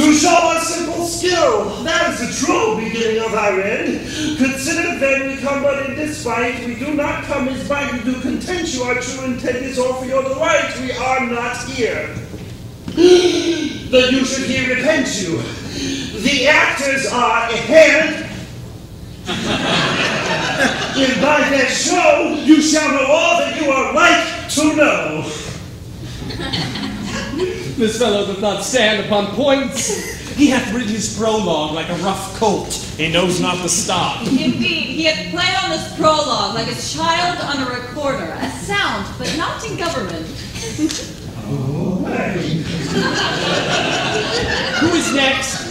To show a simple skill, that is the true beginning of our end. Consider then we come but in despite, we do not come as by we do content you, our true intent is all for your delight, we are not here. that you should here repent you. The actors are ahead and by that show you shall know all that you are like to know. This fellow doth not stand upon points. He hath written his prologue like a rough colt. He knows not the stop. Indeed, he hath played on this prologue like a child on a recorder, a sound, but not in government. Who is next?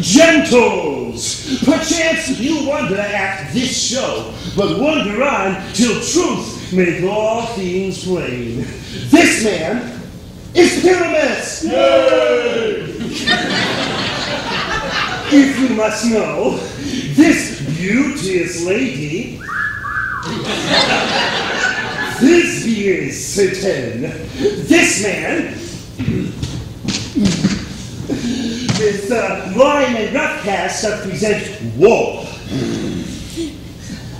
Gentles, perchance you wonder at this show, but wonder on till truth make all things plain. This man is Pyramus! Yay! if you must know, this beauteous lady this is certain. This man with uh, rhyme and rough cast that present war.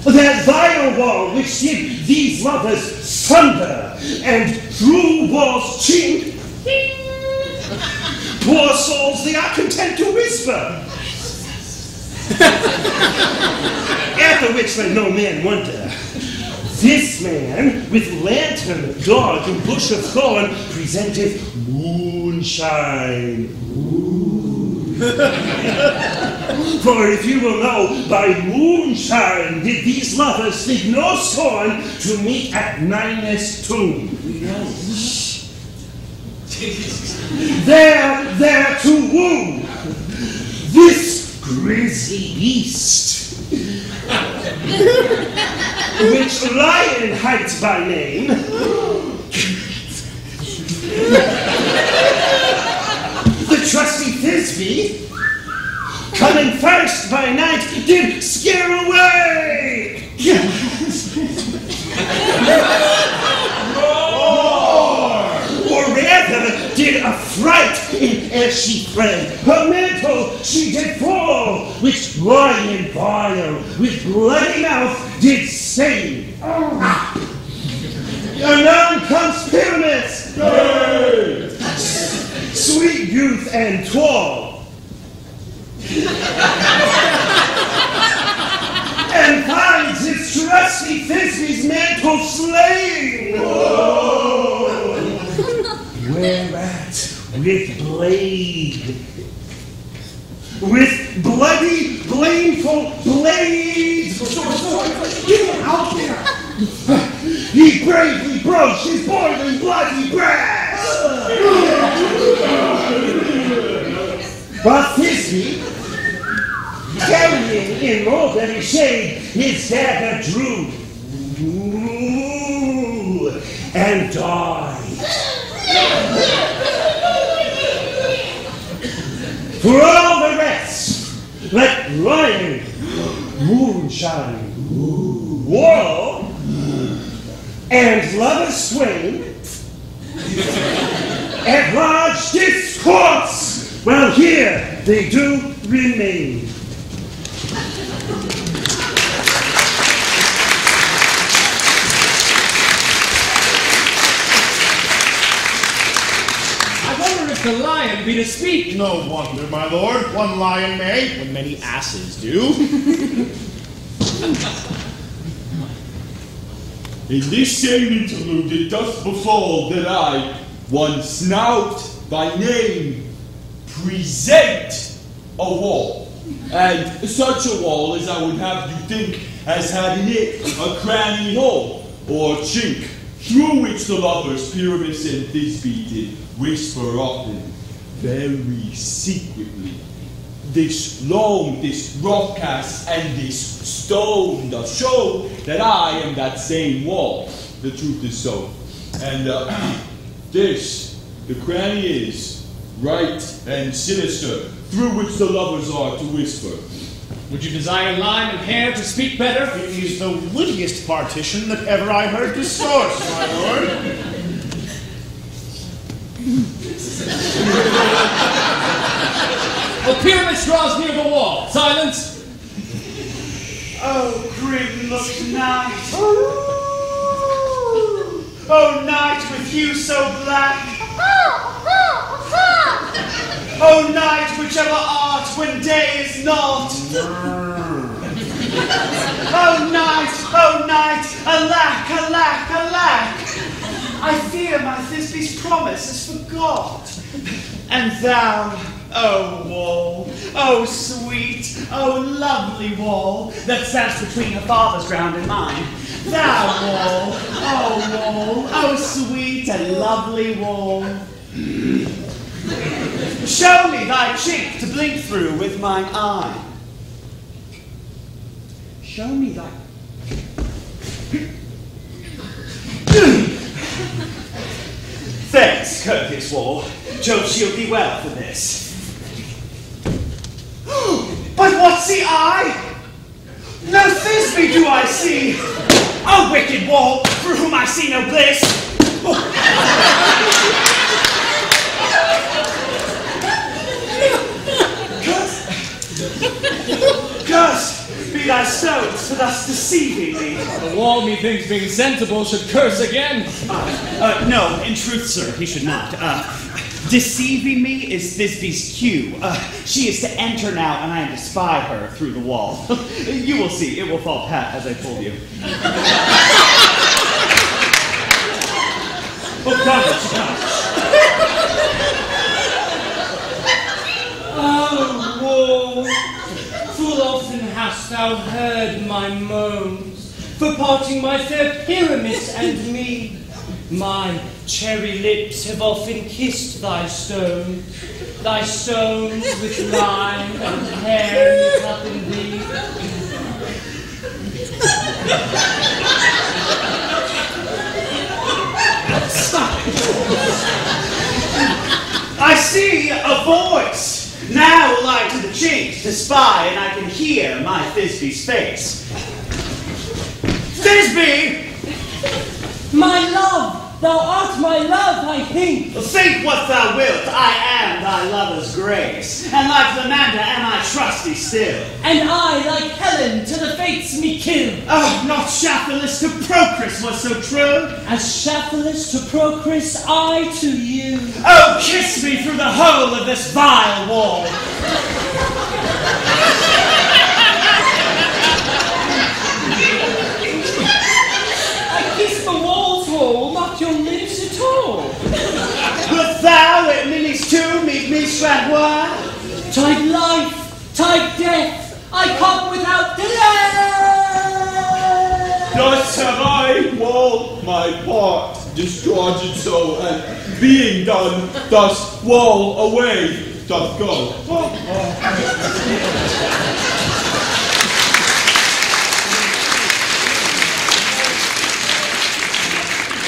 That vile wall which did these lovers sunder, and through walls chink. Poor souls, they are content to whisper. After which let no man wonder. This man, with lantern, dog, and bush of thorn, presenteth moonshine. For if you will know, by moonshine did these lovers think no scorn to meet at Ninus' tomb. There, there to woo this grisly beast, which Lion hides by name. the trusty Thisbe, coming first by night, did scare away. Or rather, did affright in as she fled. Her mantle she did fall, which lion vile with bloody mouth did say. Oh. Anon comes Pyramus, sweet youth and tall, and finds its trusty Thisbe's mantle slain. Whereat with blade, with bloody, blameful blade, get out there! He bravely broached his boiling bloody brass. But Thisbe, carrying in mulberry shade, his dagger drew and died. For all the rest, let lion, moonshine, wall, and lovers swain, at large discourse, while here they do remain. I wonder if the lion be to speak. No wonder, my lord. One lion may, when many asses do. In this same interlude it doth befall that I, one snout by name, present a wall. And such a wall as I would have you think has had in it a cranny hole or chink, through which the lovers Pyramus and Thisbe did whisper often, very secretly. This loam, this rock cast, and this stone doth show that I am that same wall. The truth is so. And uh, this, the cranny is, right and sinister, through which the lovers are to whisper. Would you desire lime and hair to speak better? It is the wittiest partition that ever I heard discourse, my lord. Well, Pyramus draws near the wall. Silence! Oh, grim look night. Oh, night with you so black. Oh, night whichever art when day is not. Oh, night, oh, night, alack, alack, alack. I fear my Thisbe's promise is forgot. And thou, oh wall, oh sweet, oh lovely wall, that stands between her father's ground and mine. Thou wall, oh wall, oh sweet and lovely wall. Show me thy cheek to blink through with mine eye. Show me thy. Thanks, courteous wall. Jove shield thee well for this. but what's the I? No Thisbe do I see. O wicked wall, through whom I see no bliss. Curse be thy stones for thus deceiving me. The wall, methinks, being sensible, should curse again. Uh, no, in truth, sir, he should not. Uh, deceiving me is Thisbe's cue. Uh, she is to enter now, and I am to spy her through the wall. you will see, it will fall pat, as I told you. oh, God, she comes. Oh, soul. Full often hast thou heard my moans, for parting my fair Pyramus and me. My cherry lips have often kissed thy stone, thy stones with lime and hair knit up in thee. I see a voice. Now I to the chinks to spy, and I can hear my Thisbe's face. Thisbe! My love, thou art my love, I think. Think what thou wilt, I am thy lover's grace, and like Limander am I trusty still. And I, like Helen, to the fates me kill. Oh, not Shafalus to Procrus was so true. As Shafalus to Procrus, I to you. Oh, kiss me through the hole of this vile wall. I kiss the walls hole, not your lips at all. But thou at Ninny's tomb meet me Stratois. Tide life, tide death, I come without delay. Thus have I walled my part, discharged so, and being done, thus wall away doth go.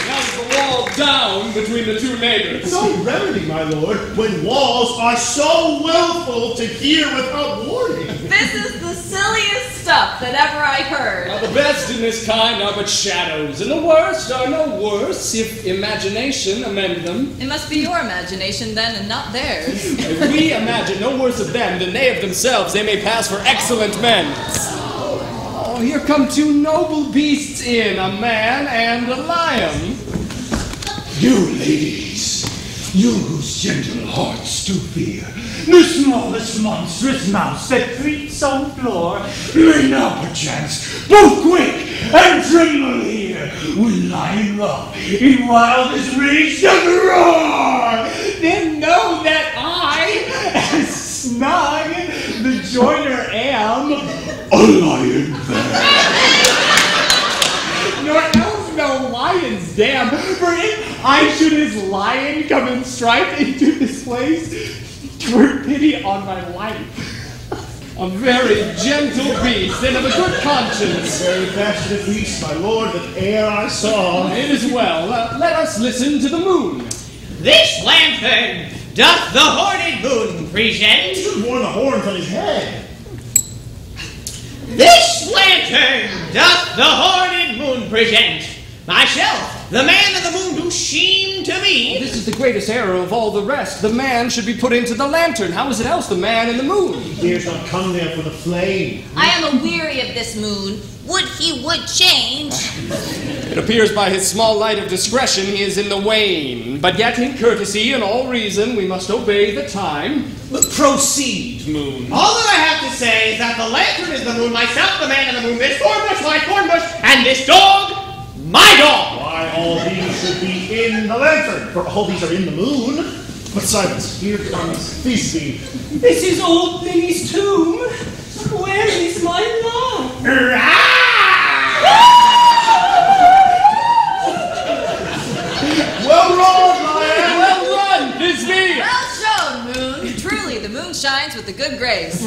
Now's the wall down between the two neighbors. No remedy, my lord, when walls are so willful to hear without warning. This is the silliest stuff that ever I heard. Now, the best in this kind are but shadows, and the worst are no worse if imagination amend them. It must be your imagination then and not theirs. If we imagine no worse of them than they of themselves, they may pass for excellent men. Oh, here come two noble beasts in, a man and a lion. You ladies, you whose gentle hearts do fear, the smallest monstrous mouse that creeps on floor, may now perchance, both quick and tremble here, when lion love in wildest rage doth roar. Then know that I, as snug, the joiner am, A lion bear. nor else no lion's dam. For if I should his lion come and strike into this place, twere pity on my life. A very gentle beast and of a good conscience. Very passionate beast, my lord, that ere I saw. It is well. Uh, let us listen to the moon. This lantern doth the horned moon present. He wore the horns on his head. This lantern doth the horned moon present. Myself, the man of the moon, do seem to me. Oh, this is the greatest error of all the rest. The man should be put into the lantern. How is it else the man in the moon? He dares not come there for the flame. I am a weary of this moon. Would he would change. It appears by his small light of discretion he is in the wane. But yet, in courtesy and all reason, we must obey the time. Proceed, moon. All that I have to say is that the lantern is the moon, myself the man in the moon, this thornbush my thornbush, and this dog my dog. Why, all these should be in the lantern, for all these are in the moon. But silence, here comes Thisbe. This is old Ninny's tomb. Where is my love? Ah! Well run, lion! Well run, Thisbe! Well shown, moon. Truly, the moon shines with a good grace.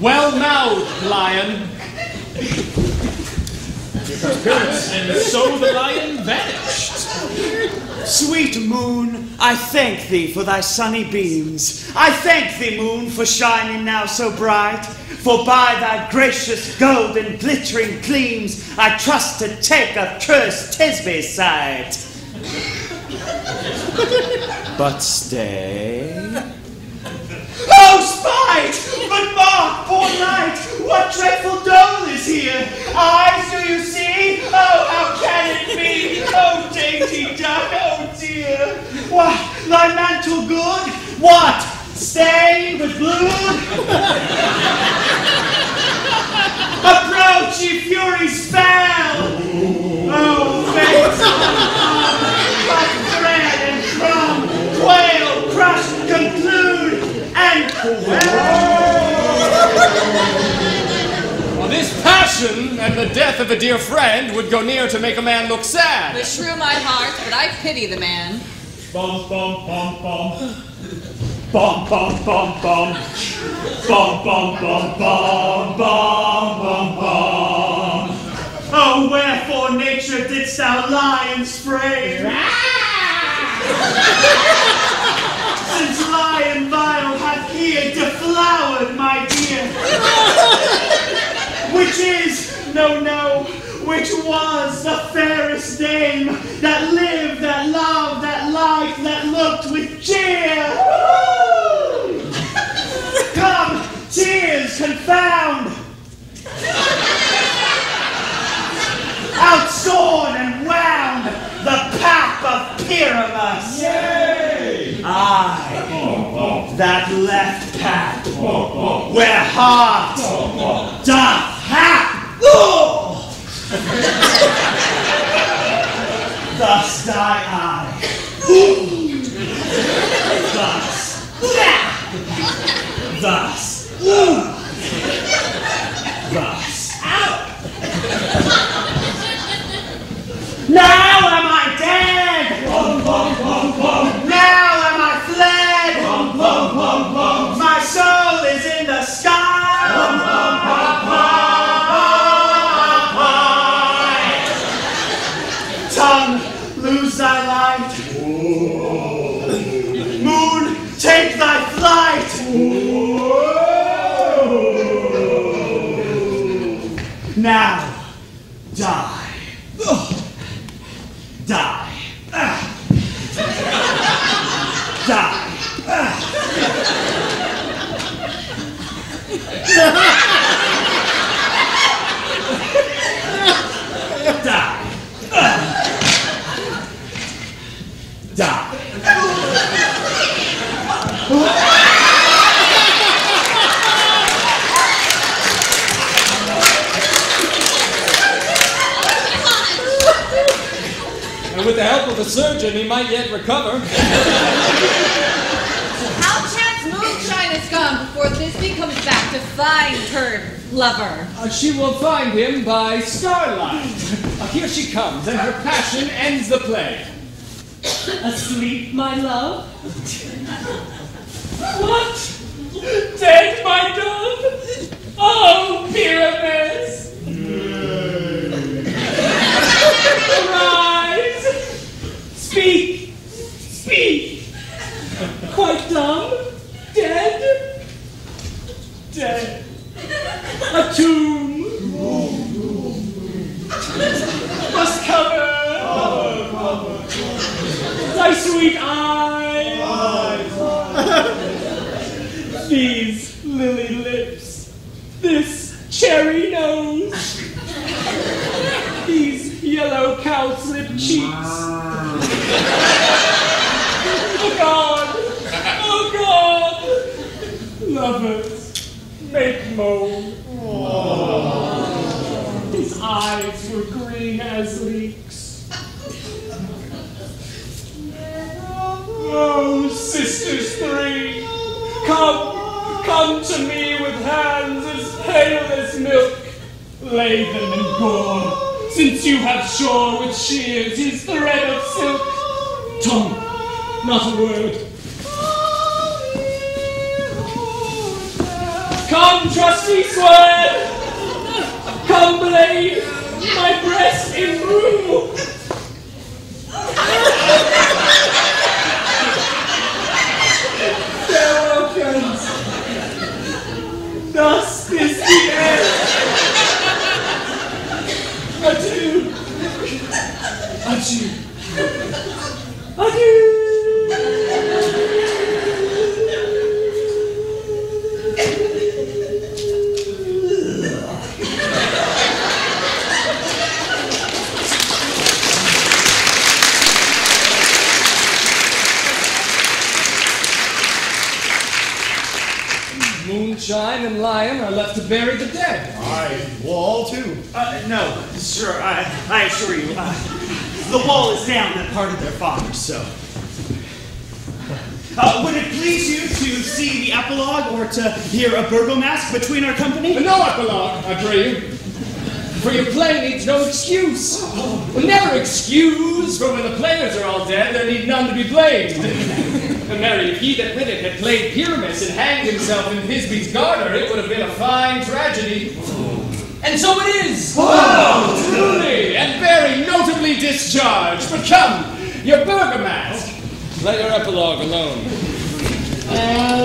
Well mouthed, lion. And so the lion vanished. Sweet moon, I thank thee for thy sunny beams. I thank thee, moon, for shining now so bright. For by thy gracious golden glittering gleams, I trust to take a cursed Thisbe's sight. but stay. Oh, spite! But mark, poor night, what dreadful dole is here? Eyes, do you see? Oh, how can it be? Oh, dainty duck, oh dear. What, thy mantle good? What, stained with blood? Approach, ye furies and the death of a dear friend would go near to make a man look sad. Beshrew my heart, but I pity the man. Bum, bum, bum, bum. Bum, bum, bum, bum. Bum, bum, bum, bum, bum, bum, bum. Oh, wherefore, nature, didst thou lions fray? Since lion vile hath here deflowered, my dear. Which is, no, no, which was the fairest dame that lived, that loved, that liked, that looked with cheer. Come, tears, confound. Outsoared and wound the path of Pyramus. Yay! I, that left pack, oh, oh. where heart oh, doth Thus die I. Thus. Thus. Thus. Now am I dead! Now the help of a surgeon, he might yet recover. How chance moonshine is gone before Thisbe comes back to find her lover. Uh, she will find him by starlight. Uh, here she comes, and her passion ends the play. Asleep, my love? What? Dead, my dove? Oh, Pyramus! Arise! Speak! Speak! Quite dumb? Dead? Dead. A tomb! Must cover! Thy sweet eyes! These lily lips! This cherry nose! These yellow cowslip cheeks! Oh God! Oh God! Lovers, make moan. His eyes were green as leeks. Oh, sisters three, come, come to me with hands as pale as milk. Lay them in gore, since you have shore with shears his thread of silk. Tongue, not a word. Come, trusty sword! Come, blade, my breast in rue! Thus is the end. Adieu. Adieu. Moonshine and Lion are left to bury the dead. I wall too. Uh, no, sir. I, I assure you, uh, the wall is down that part of their father, So, uh, would it please you to see the epilogue or to hear a Bergomask between our company? No epilogue, I pray you. For your play needs no excuse. Well, never excuse, for when the players are all dead, there need none to be blamed. and marry, if he that with it had played Pyramus and hanged himself in Thisbe's garter, it would have been a fine tragedy. And so it is! Oh, truly, and very notably discharged. But come, your Bergomask. Let your epilogue alone. Well,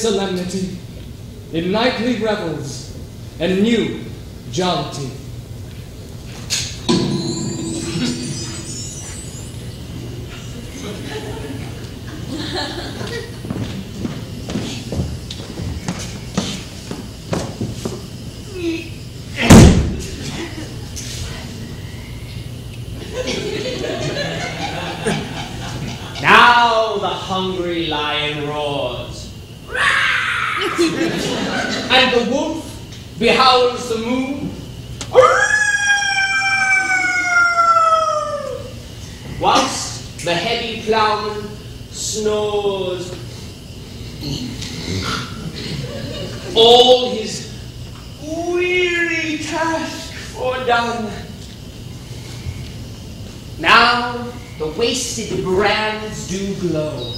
solemnity in nightly revels and new jollity. Now the hungry lion roars. and the wolf behowls the moon. Whilst the heavy ploughman snores. All his weary task foredone. Now the wasted brands do glow,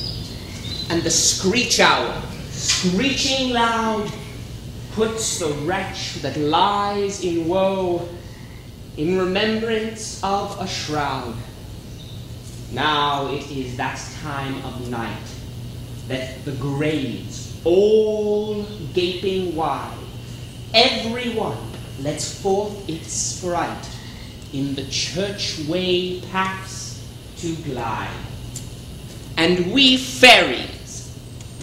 and the screech owl, screeching loud, puts the wretch that lies in woe in remembrance of a shroud. Now it is that time of night that the graves, all gaping wide, every one lets forth its sprite in the churchway paths to glide. And we fairies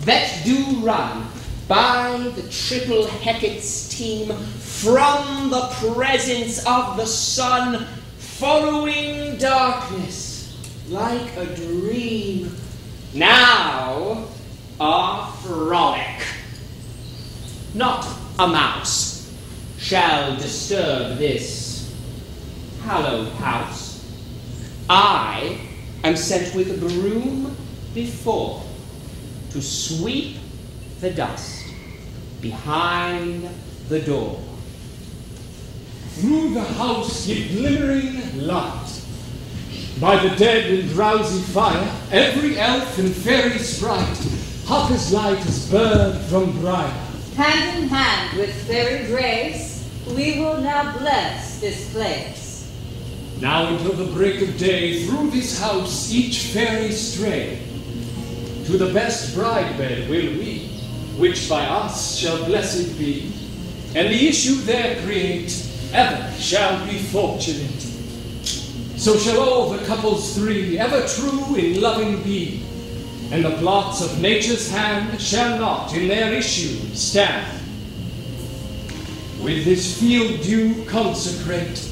that do run by the triple Hecate's team from the presence of the sun, following darkness like a dream, now are frolic. Not a mouse shall disturb this hallowed house. I am sent with a broom before to sweep the dust behind the door. Through the house ye glimmering light. By the dead and drowsy fire, every elf and fairy sprite, hot as light as bird from briar, Hand in hand with fairy grace, we will now bless this place. Now until the break of day, through this house each fairy stray. To the best bride bed will we, which by us shall blessed be, and the issue there create ever shall be fortunate. So shall all the couples three ever true in loving be, and the plots of nature's hand shall not in their issue stand. With this field dew consecrate,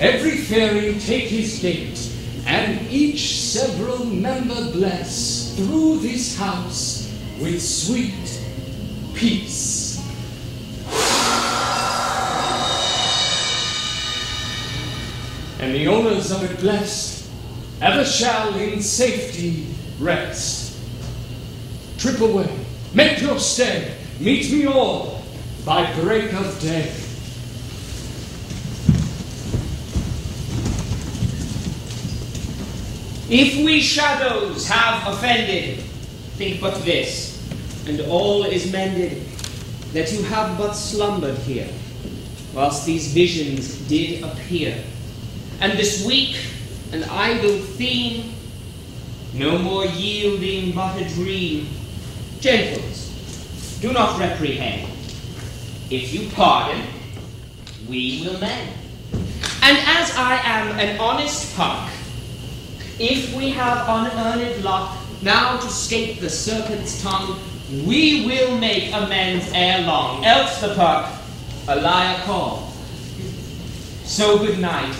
every fairy take his date, and each several member bless through this house with sweet peace. And the owners of it blessed ever shall in safety rest. Trip away, make your stay, meet me all by break of day. If we shadows have offended, think but this, and all is mended, that you have but slumbered here, whilst these visions did appear. And this weak and idle theme, no more yielding but a dream. Gentles, do not reprehend. If you pardon, we will mend. And as I am an honest Puck, if we have unearned luck now to scape the serpent's tongue, we will make amends ere long, else the puck a liar call. So good night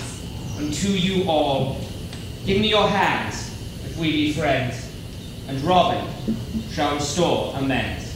unto you all. Give me your hands, if we be friends, and Robin shall restore amends.